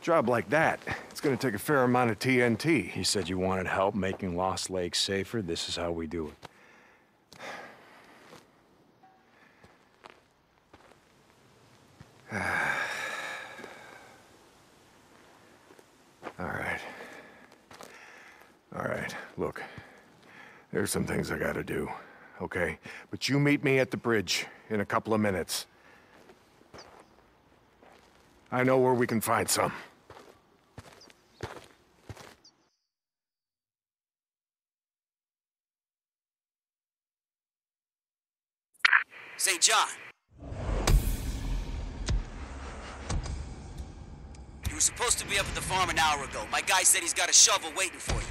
job like that, it's gonna take a fair amount of TNT. You said you wanted help making Lost Lake safer. This is how we do it. All right. All right, look. There's some things I gotta do, okay? But you meet me at the bridge in a couple of minutes. I know where we can find some. St. John. You were supposed to be up at the farm an hour ago. My guy said he's got a shovel waiting for you.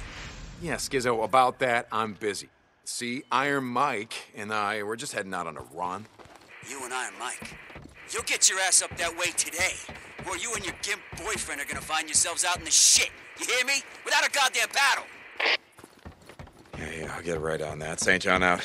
Yeah, Skizzo, about that, I'm busy. See, Iron Mike and I, we're just heading out on a run. You and Iron Mike. You'll get your ass up that way today, or you and your gimp boyfriend are gonna find yourselves out in the shit. You hear me? Without a goddamn battle. Yeah, yeah, I'll get right on that. St. John out.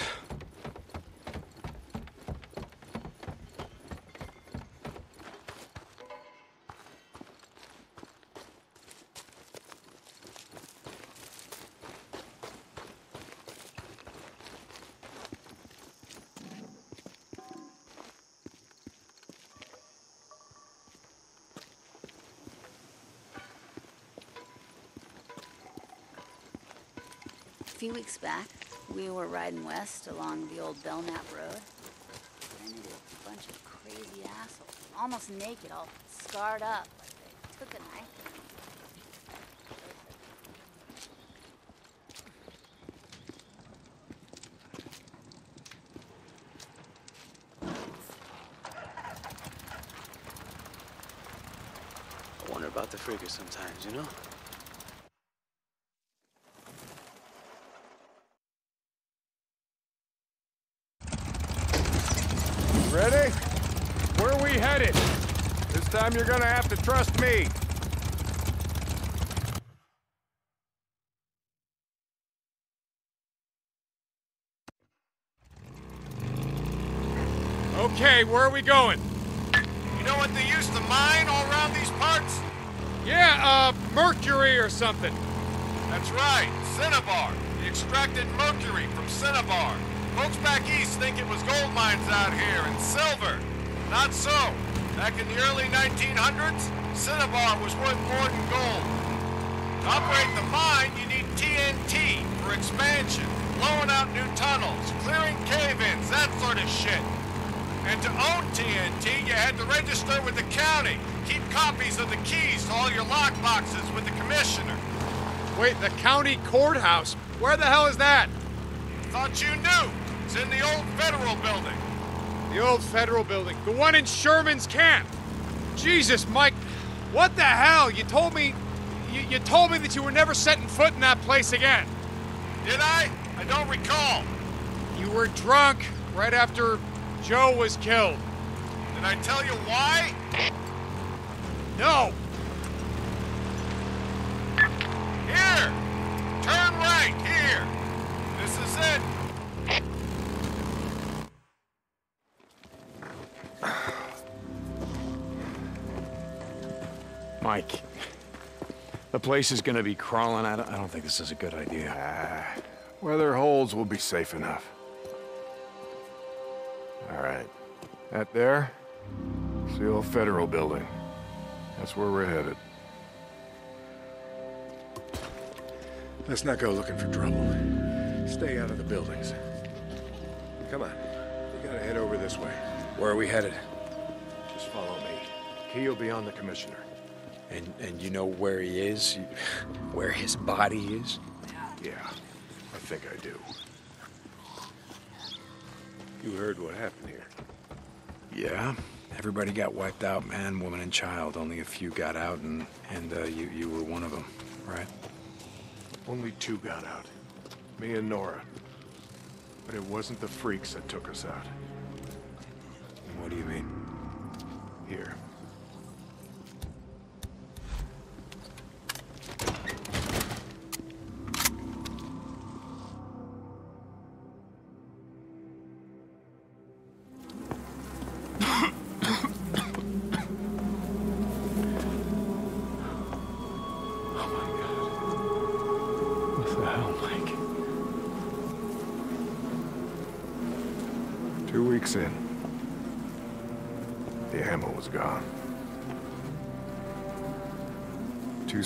Weeks back, we were riding west along the old Belknap Road. It was a bunch of crazy assholes, almost naked, all scarred up, like they took a knife. I wonder about the freakers sometimes, you know? Ready? Where are we headed? This time you're gonna have to trust me. Okay, where are we going? You know what they used to mine all around these parts? Yeah, uh, mercury or something. That's right, cinnabar. They extracted mercury from cinnabar. Folks back east think it was gold mines out here and silver. Not so. Back in the early 1900s, cinnabar was worth more than gold. To operate the mine, you need TNT for expansion, blowing out new tunnels, clearing cave-ins, that sort of shit. And to own TNT, you had to register with the county, keep copies of the keys to all your lock boxes with the commissioner. Wait, the county courthouse? Where the hell is that? Thought you knew. It's in the old federal building. The old federal building. The one in Sherman's camp. Jesus, Mike. What the hell? You told me... You, you told me that you were never setting foot in that place again. Did I? I don't recall. You were drunk right after Joe was killed. Did I tell you why? No. Place is gonna be crawling out. I don't think this is a good idea. Ah, weather holds, we'll be safe enough. All right. That there? It's the old federal building. That's where we're headed. Let's not go looking for trouble. Stay out of the buildings. Come on. We gotta head over this way. Where are we headed? Just follow me. Key will be on the commissioner. And and you know where he is? Where his body is? Yeah, I think I do. You heard what happened here. Yeah. Everybody got wiped out, man, woman, and child. Only a few got out, and and uh, you you were one of them, right? Only two got out. Me and Nora. But it wasn't the freaks that took us out. What do you mean? Here.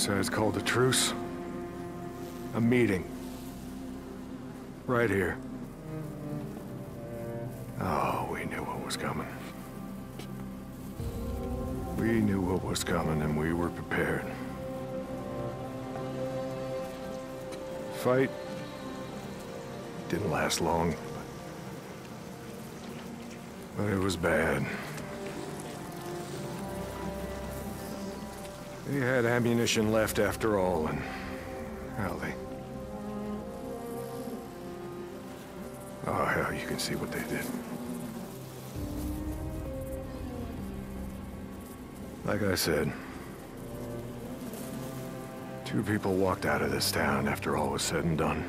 Sides called a truce. A meeting. Right here. Oh, we knew what was coming. We knew what was coming and we were prepared. Fight didn't last long, but it was bad. They had ammunition left after all, and, well, they... Ah, oh, hell, you can see what they did. Like I said, two people walked out of this town after all was said and done.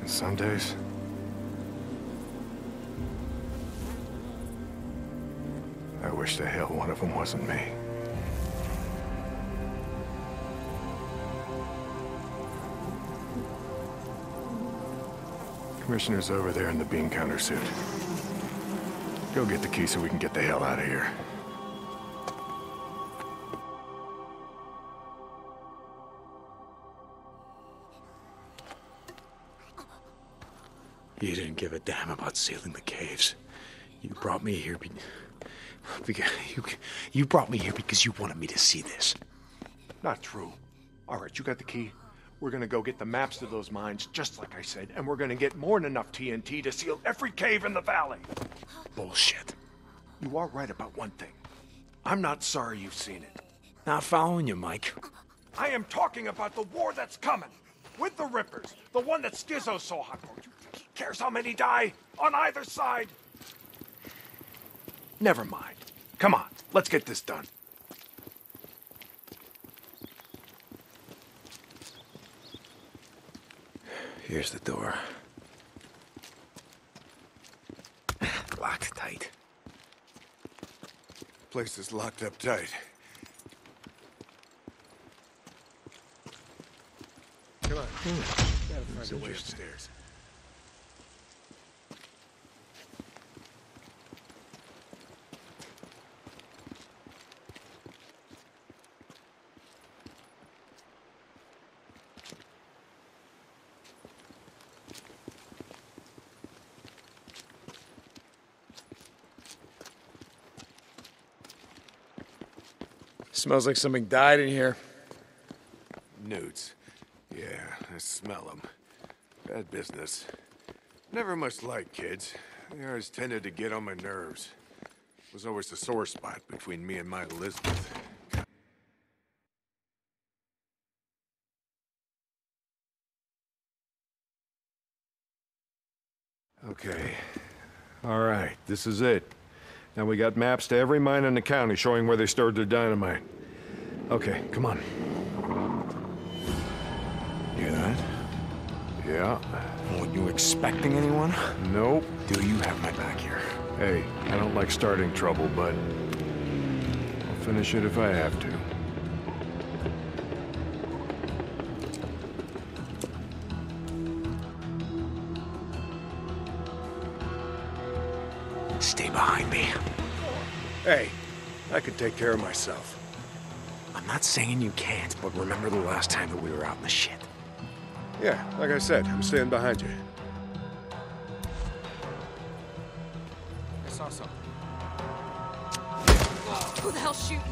And some days... of them wasn't me. Commissioner's over there in the bean counter suit. Go get the key so we can get the hell out of here. You didn't give a damn about sealing the caves. You brought me here you, you brought me here because you wanted me to see this. Not true. All right, you got the key. We're gonna go get the maps to those mines, just like I said, and we're gonna get more than enough TNT to seal every cave in the valley. Bullshit. You are right about one thing. I'm not sorry you've seen it. Not following you, Mike. I am talking about the war that's coming. With the Rippers. The one that Skizzo saw. How don't you Cares how many die on either side. Never mind. Come on, let's get this done. Here's the door. Locked tight. Place is locked up tight. Come on. Hmm. Gotta find a way upstairs. Smells like something died in here. Newts. Yeah, I smell them. Bad business. Never much like kids. They always tended to get on my nerves. Was always the sore spot between me and my Elizabeth. Okay. All right, this is it. Now we got maps to every mine in the county showing where they stored their dynamite. Okay, come on. Hear that? Yeah. Were you expecting anyone? Nope. Do you have my back here? Hey, I don't like starting trouble, but I'll finish it if I have to. Hey, I can take care of myself. I'm not saying you can't, but remember the last time that we were out in the shit. Yeah, like I said, I'm staying behind you. I saw something. Who the hell's shooting?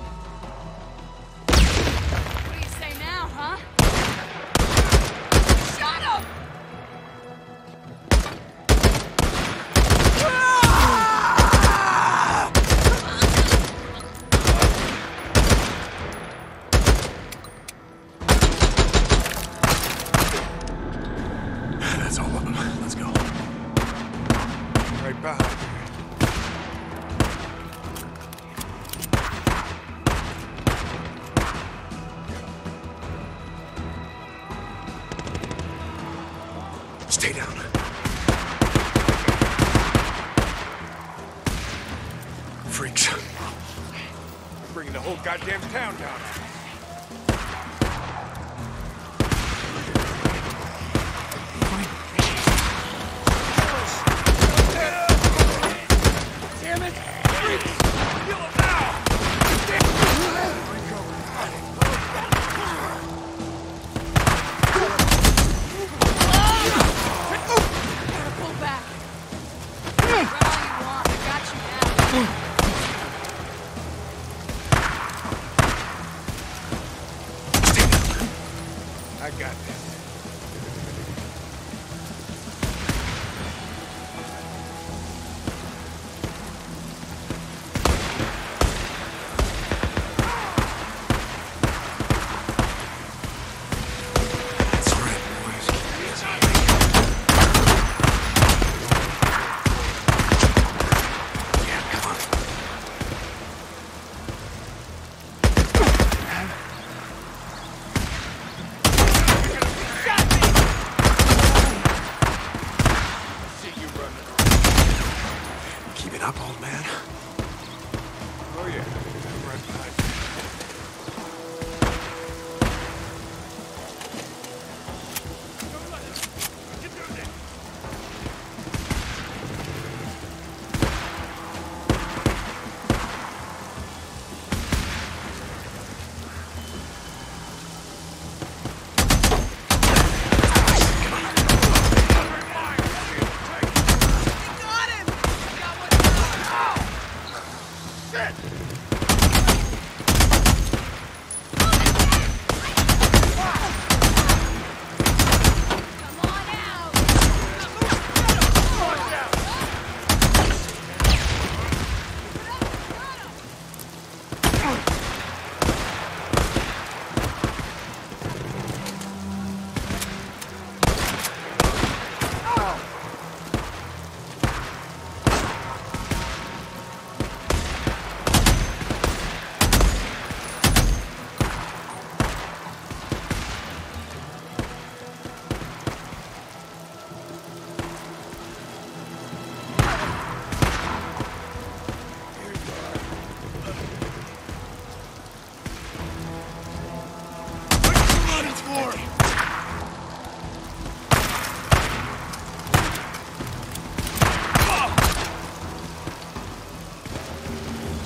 Floor.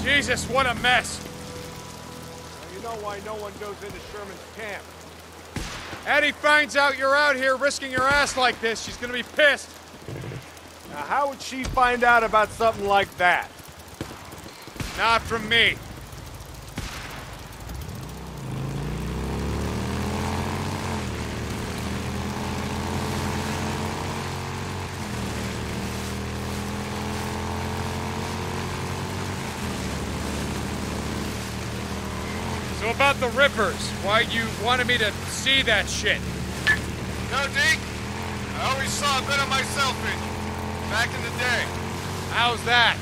Jesus, what a mess. Now you know why no one goes into Sherman's camp. Addie finds out you're out here risking your ass like this, she's gonna be pissed. Now, how would she find out about something like that? Not from me. So about the Rippers, why you wanted me to see that shit? No, Deke. I always saw a bit of myself in you. Back in the day. How's that?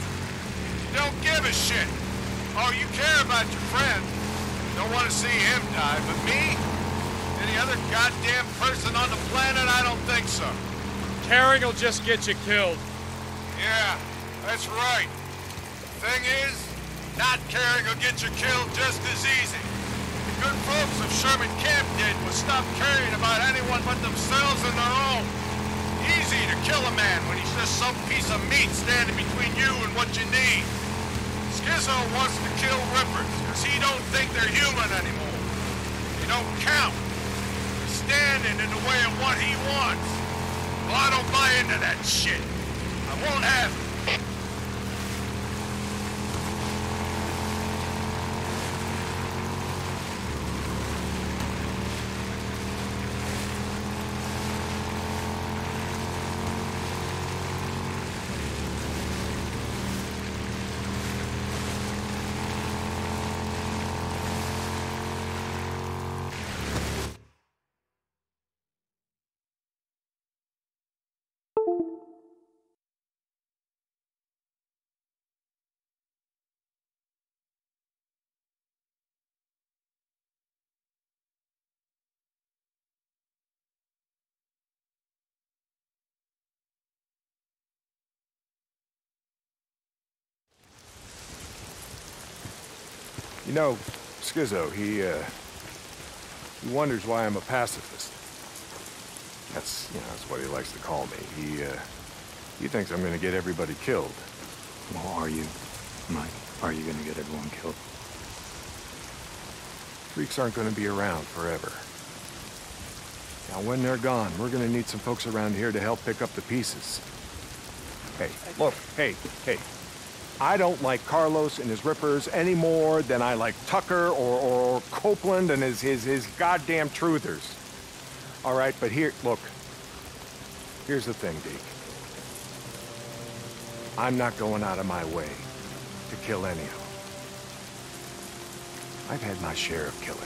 You don't give a shit. Oh, you care about your friend. Don't want to see him die, but me? Any other goddamn person on the planet? I don't think so. Caring will just get you killed. Yeah, that's right. Thing is, not caring will get you killed just as easy. Good folks of Sherman Camp did was stop caring about anyone but themselves and their own. Easy to kill a man when he's just some piece of meat standing between you and what you need. Skizzo wants to kill Rippers because he don't think they're human anymore. They don't count. They're standing in the way of what he wants. Well, I don't buy into that shit. I won't have it. You know, Skizzo, he, uh, he wonders why I'm a pacifist. That's, you know, that's what he likes to call me. He, uh, he thinks I'm gonna get everybody killed. Well, are you, Mike? Are you gonna get everyone killed? Freaks aren't gonna be around forever. Now, when they're gone, we're gonna need some folks around here to help pick up the pieces. Hey, look, hey, hey. I don't like Carlos and his rippers any more than I like Tucker or, or Copeland and his, his, his goddamn truthers. All right, but here, look. Here's the thing, Deke. I'm not going out of my way to kill any of them. I've had my share of killing.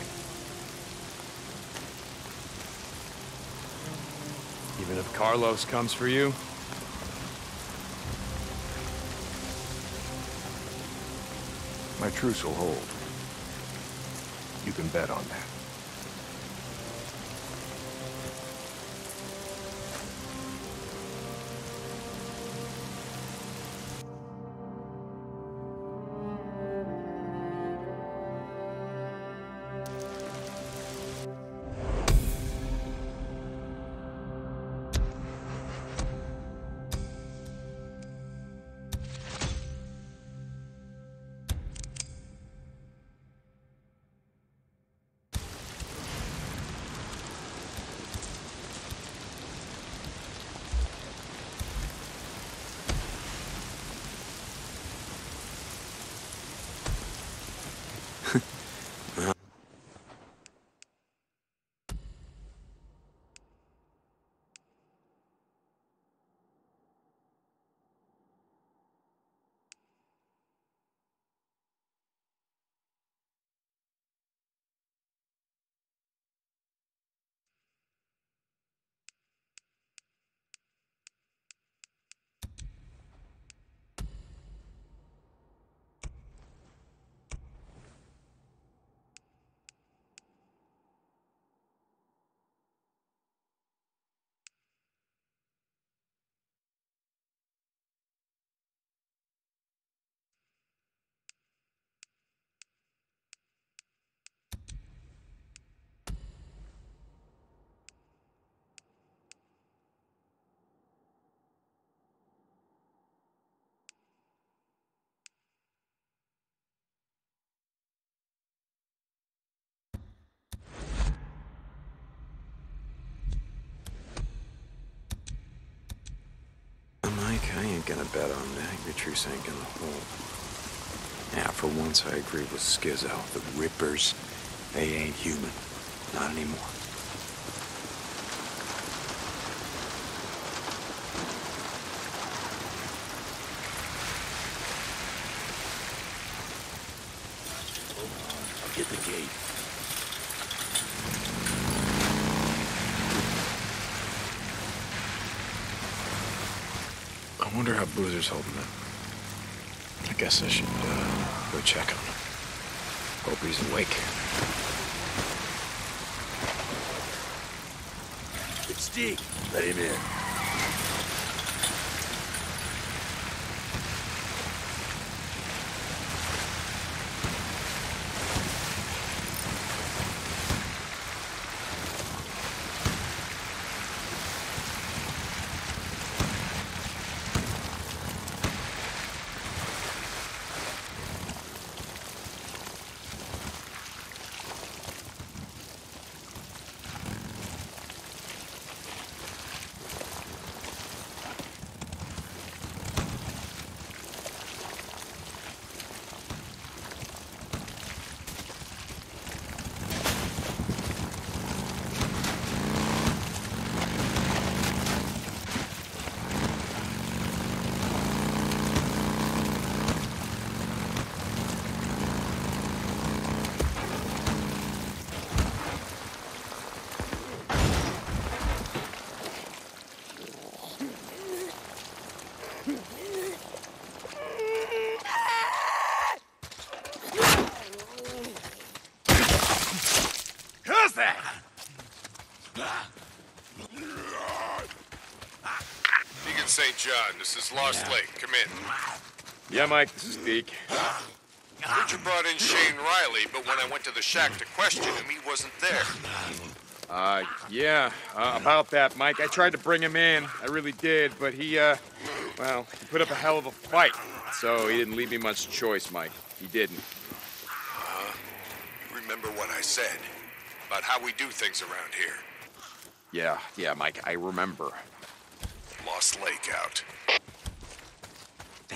Even if Carlos comes for you? My truce will hold. You can bet on that. Gonna bet on that. Your truce ain't gonna hold. Now, for once I agree with Skizzo. The Rippers, they ain't human. Not anymore. Get the gate. I wonder holding up. I guess I should uh, go check on him. Hope he's awake. It's Deke. Let him in. Who's that? Deacon St. John, this is Lost Lake. Come in. Yeah, Mike, this is Deke. Richard brought in Shane Riley, but when I went to the shack to question him, he wasn't there. Uh, yeah, uh, about that, Mike. I tried to bring him in. I really did, but he, uh, well, he put up a hell of a fight. So he didn't leave me much choice, Mike. He didn't. Uh, you remember what I said about how we do things around here? Yeah, yeah, Mike, I remember. Lost Lake out.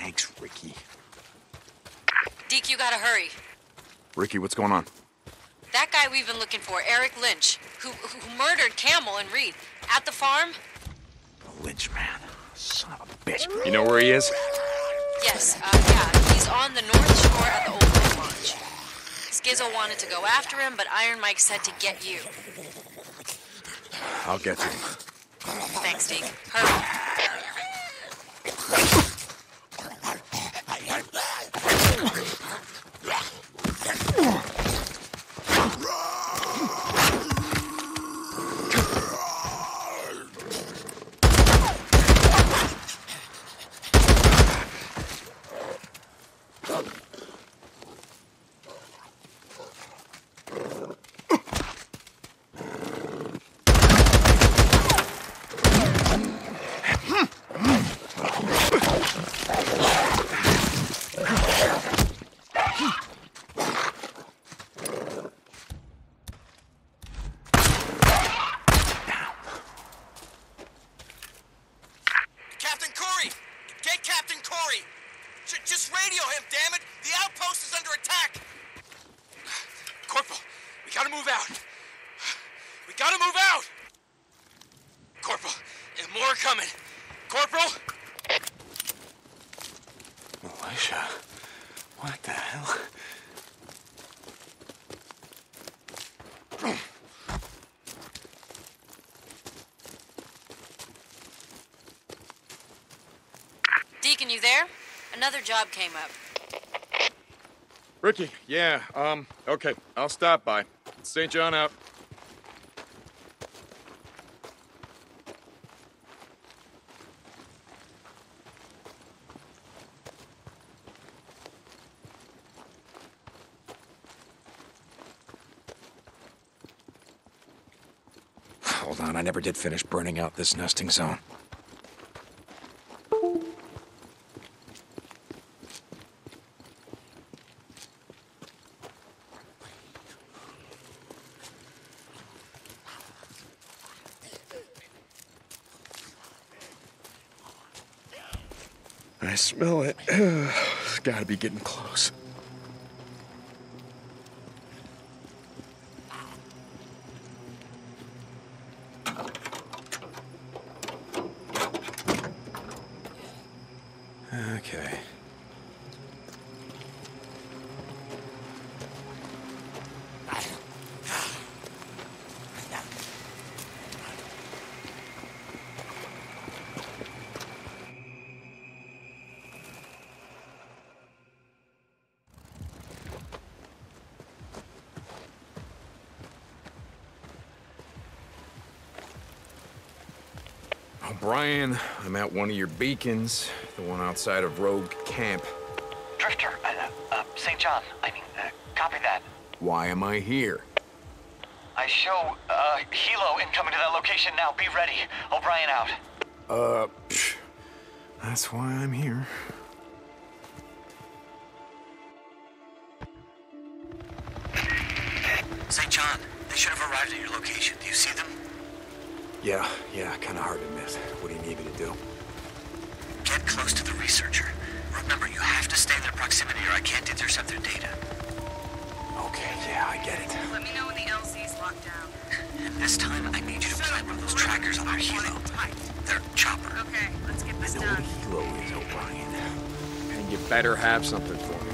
Thanks, Ricky. Deke, you gotta hurry. Ricky, what's going on? That guy we've been looking for, Eric Lynch, who, who murdered Camel and Reed at the farm. Lynch man. Son of a bitch. You know where he is? Yes, uh, yeah, he's on the north shore at the Old Man Lodge. Wanted to go after him, but Iron Mike said to get you. I'll get to him. Thanks, Deke. Hurry. Captain Corey! Get Captain Corey! J- just radio him, damn it! The outpost is under attack! Corporal, we gotta move out. We gotta move out! Corporal, and more are coming. Corporal? Militia? What the hell? Deacon, you there? Another job came up. Ricky, yeah, um, okay, I'll stop by. St. John out. Hold on, I never did finish burning out this nesting zone. I smell it. it's gotta be getting close. Okay. O'Brien, I'm at one of your beacons, the one outside of Rogue Camp. Drifter, uh, uh, St. John, I mean, uh, copy that. Why am I here? I show, uh, helo incoming to that location now. Be ready. O'Brien out. Uh, psh, that's why I'm here. Kinda hard to miss. What do you need me to do? Get close to the researcher. Remember, you have to stay in their proximity or I can't intercept their data. Okay, yeah, I get it. Let me know when the LZ's locked down. And this time, I need you to plant one of those trackers on their helo. Their chopper. Okay, let's get this I know done. what helo is, oh, O'Brien. And you better have something for me.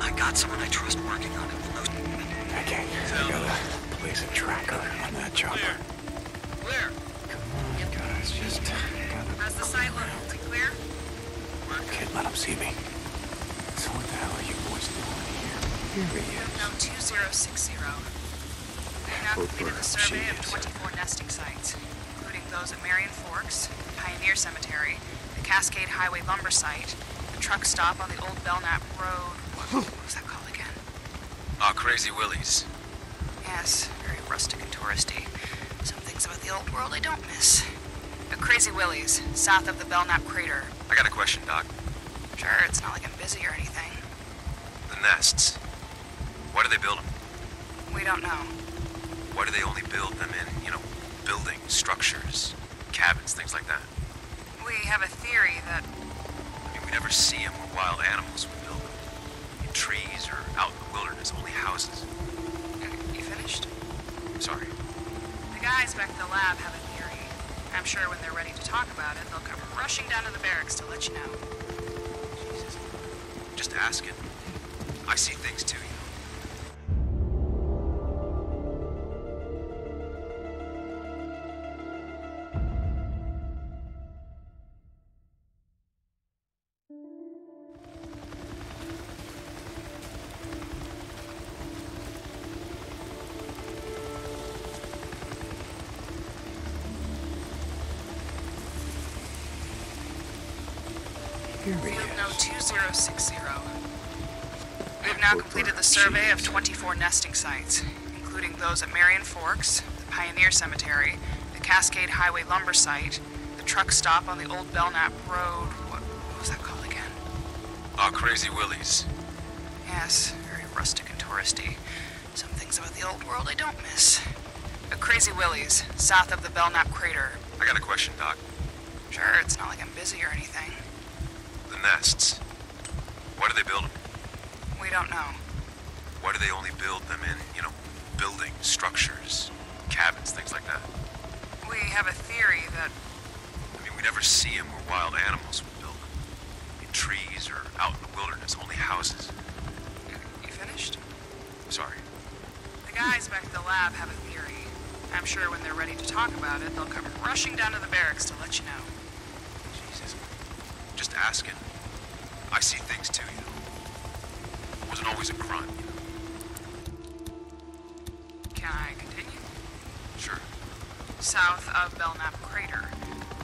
I got someone I trust working on it. Those... Okay, I gotta place a tracker on that chopper. Clear. Guys, just How's the site look? Is it clear? can't let him see me. So what the hell are you boys doing here? Here he is. No 2060. We've now completed the survey of 24 nesting sites, including those at Marion Forks, Pioneer Cemetery, the Cascade Highway lumber site, the truck stop on the old Belknap Road. What, what was that called again? Ah, Crazy Willies. Yes, very rustic and touristy. Things about the old world I don't miss. The Crazy Willies, south of the Belknap crater. I got a question, Doc. Sure, it's not like I'm busy or anything. The nests. Why do they build them? We don't know. Why do they only build them in, you know, buildings, structures, cabins, things like that? We have a theory that I mean, we never see them where wild animals would build them. In trees or out in the wilderness, only houses. You finished? Sorry. Guys back at the lab have a theory. I'm sure when they're ready to talk about it, they'll come rushing down to the barracks to let you know. Just asking. I see things too, 24 nesting sites, including those at Marion Forks, the Pioneer Cemetery, the Cascade Highway lumber site, the truck stop on the old Belknap Road. What, what was that called again? Ah, Crazy Willies. Yes, very rustic and touristy. Some things about the old world I don't miss. The Crazy Willies, south of the Belknap crater. I got a question, Doc. Sure, it's not like I'm busy or anything. The nests. Why do they build them? We don't know. Why do they only build them in, you know, buildings, structures, cabins, things like that? We have a theory that I mean, we never see them where wild animals would build them. In trees or out in the wilderness, only houses. you finished. Sorry. The guys back at the lab have a theory. I'm sure when they're ready to talk about it, they'll come rushing down to the barracks to let you know. Jesus. Just asking. I see things too, you know. Wasn't always a crime. Can I continue? Sure. South of Belknap Crater.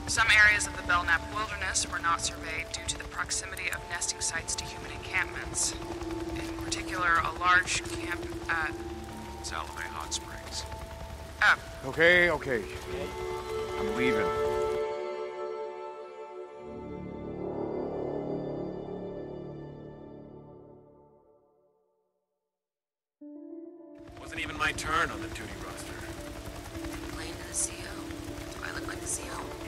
Some areas of the Belknap Wilderness were not surveyed due to the proximity of nesting sites to human encampments. In particular, a large camp uh, at. Salome Hot Springs. Oh, Okay, okay. I'm leaving. Wasn't even my turn on the duty roster. Playing to the CO. Do I look like the CO?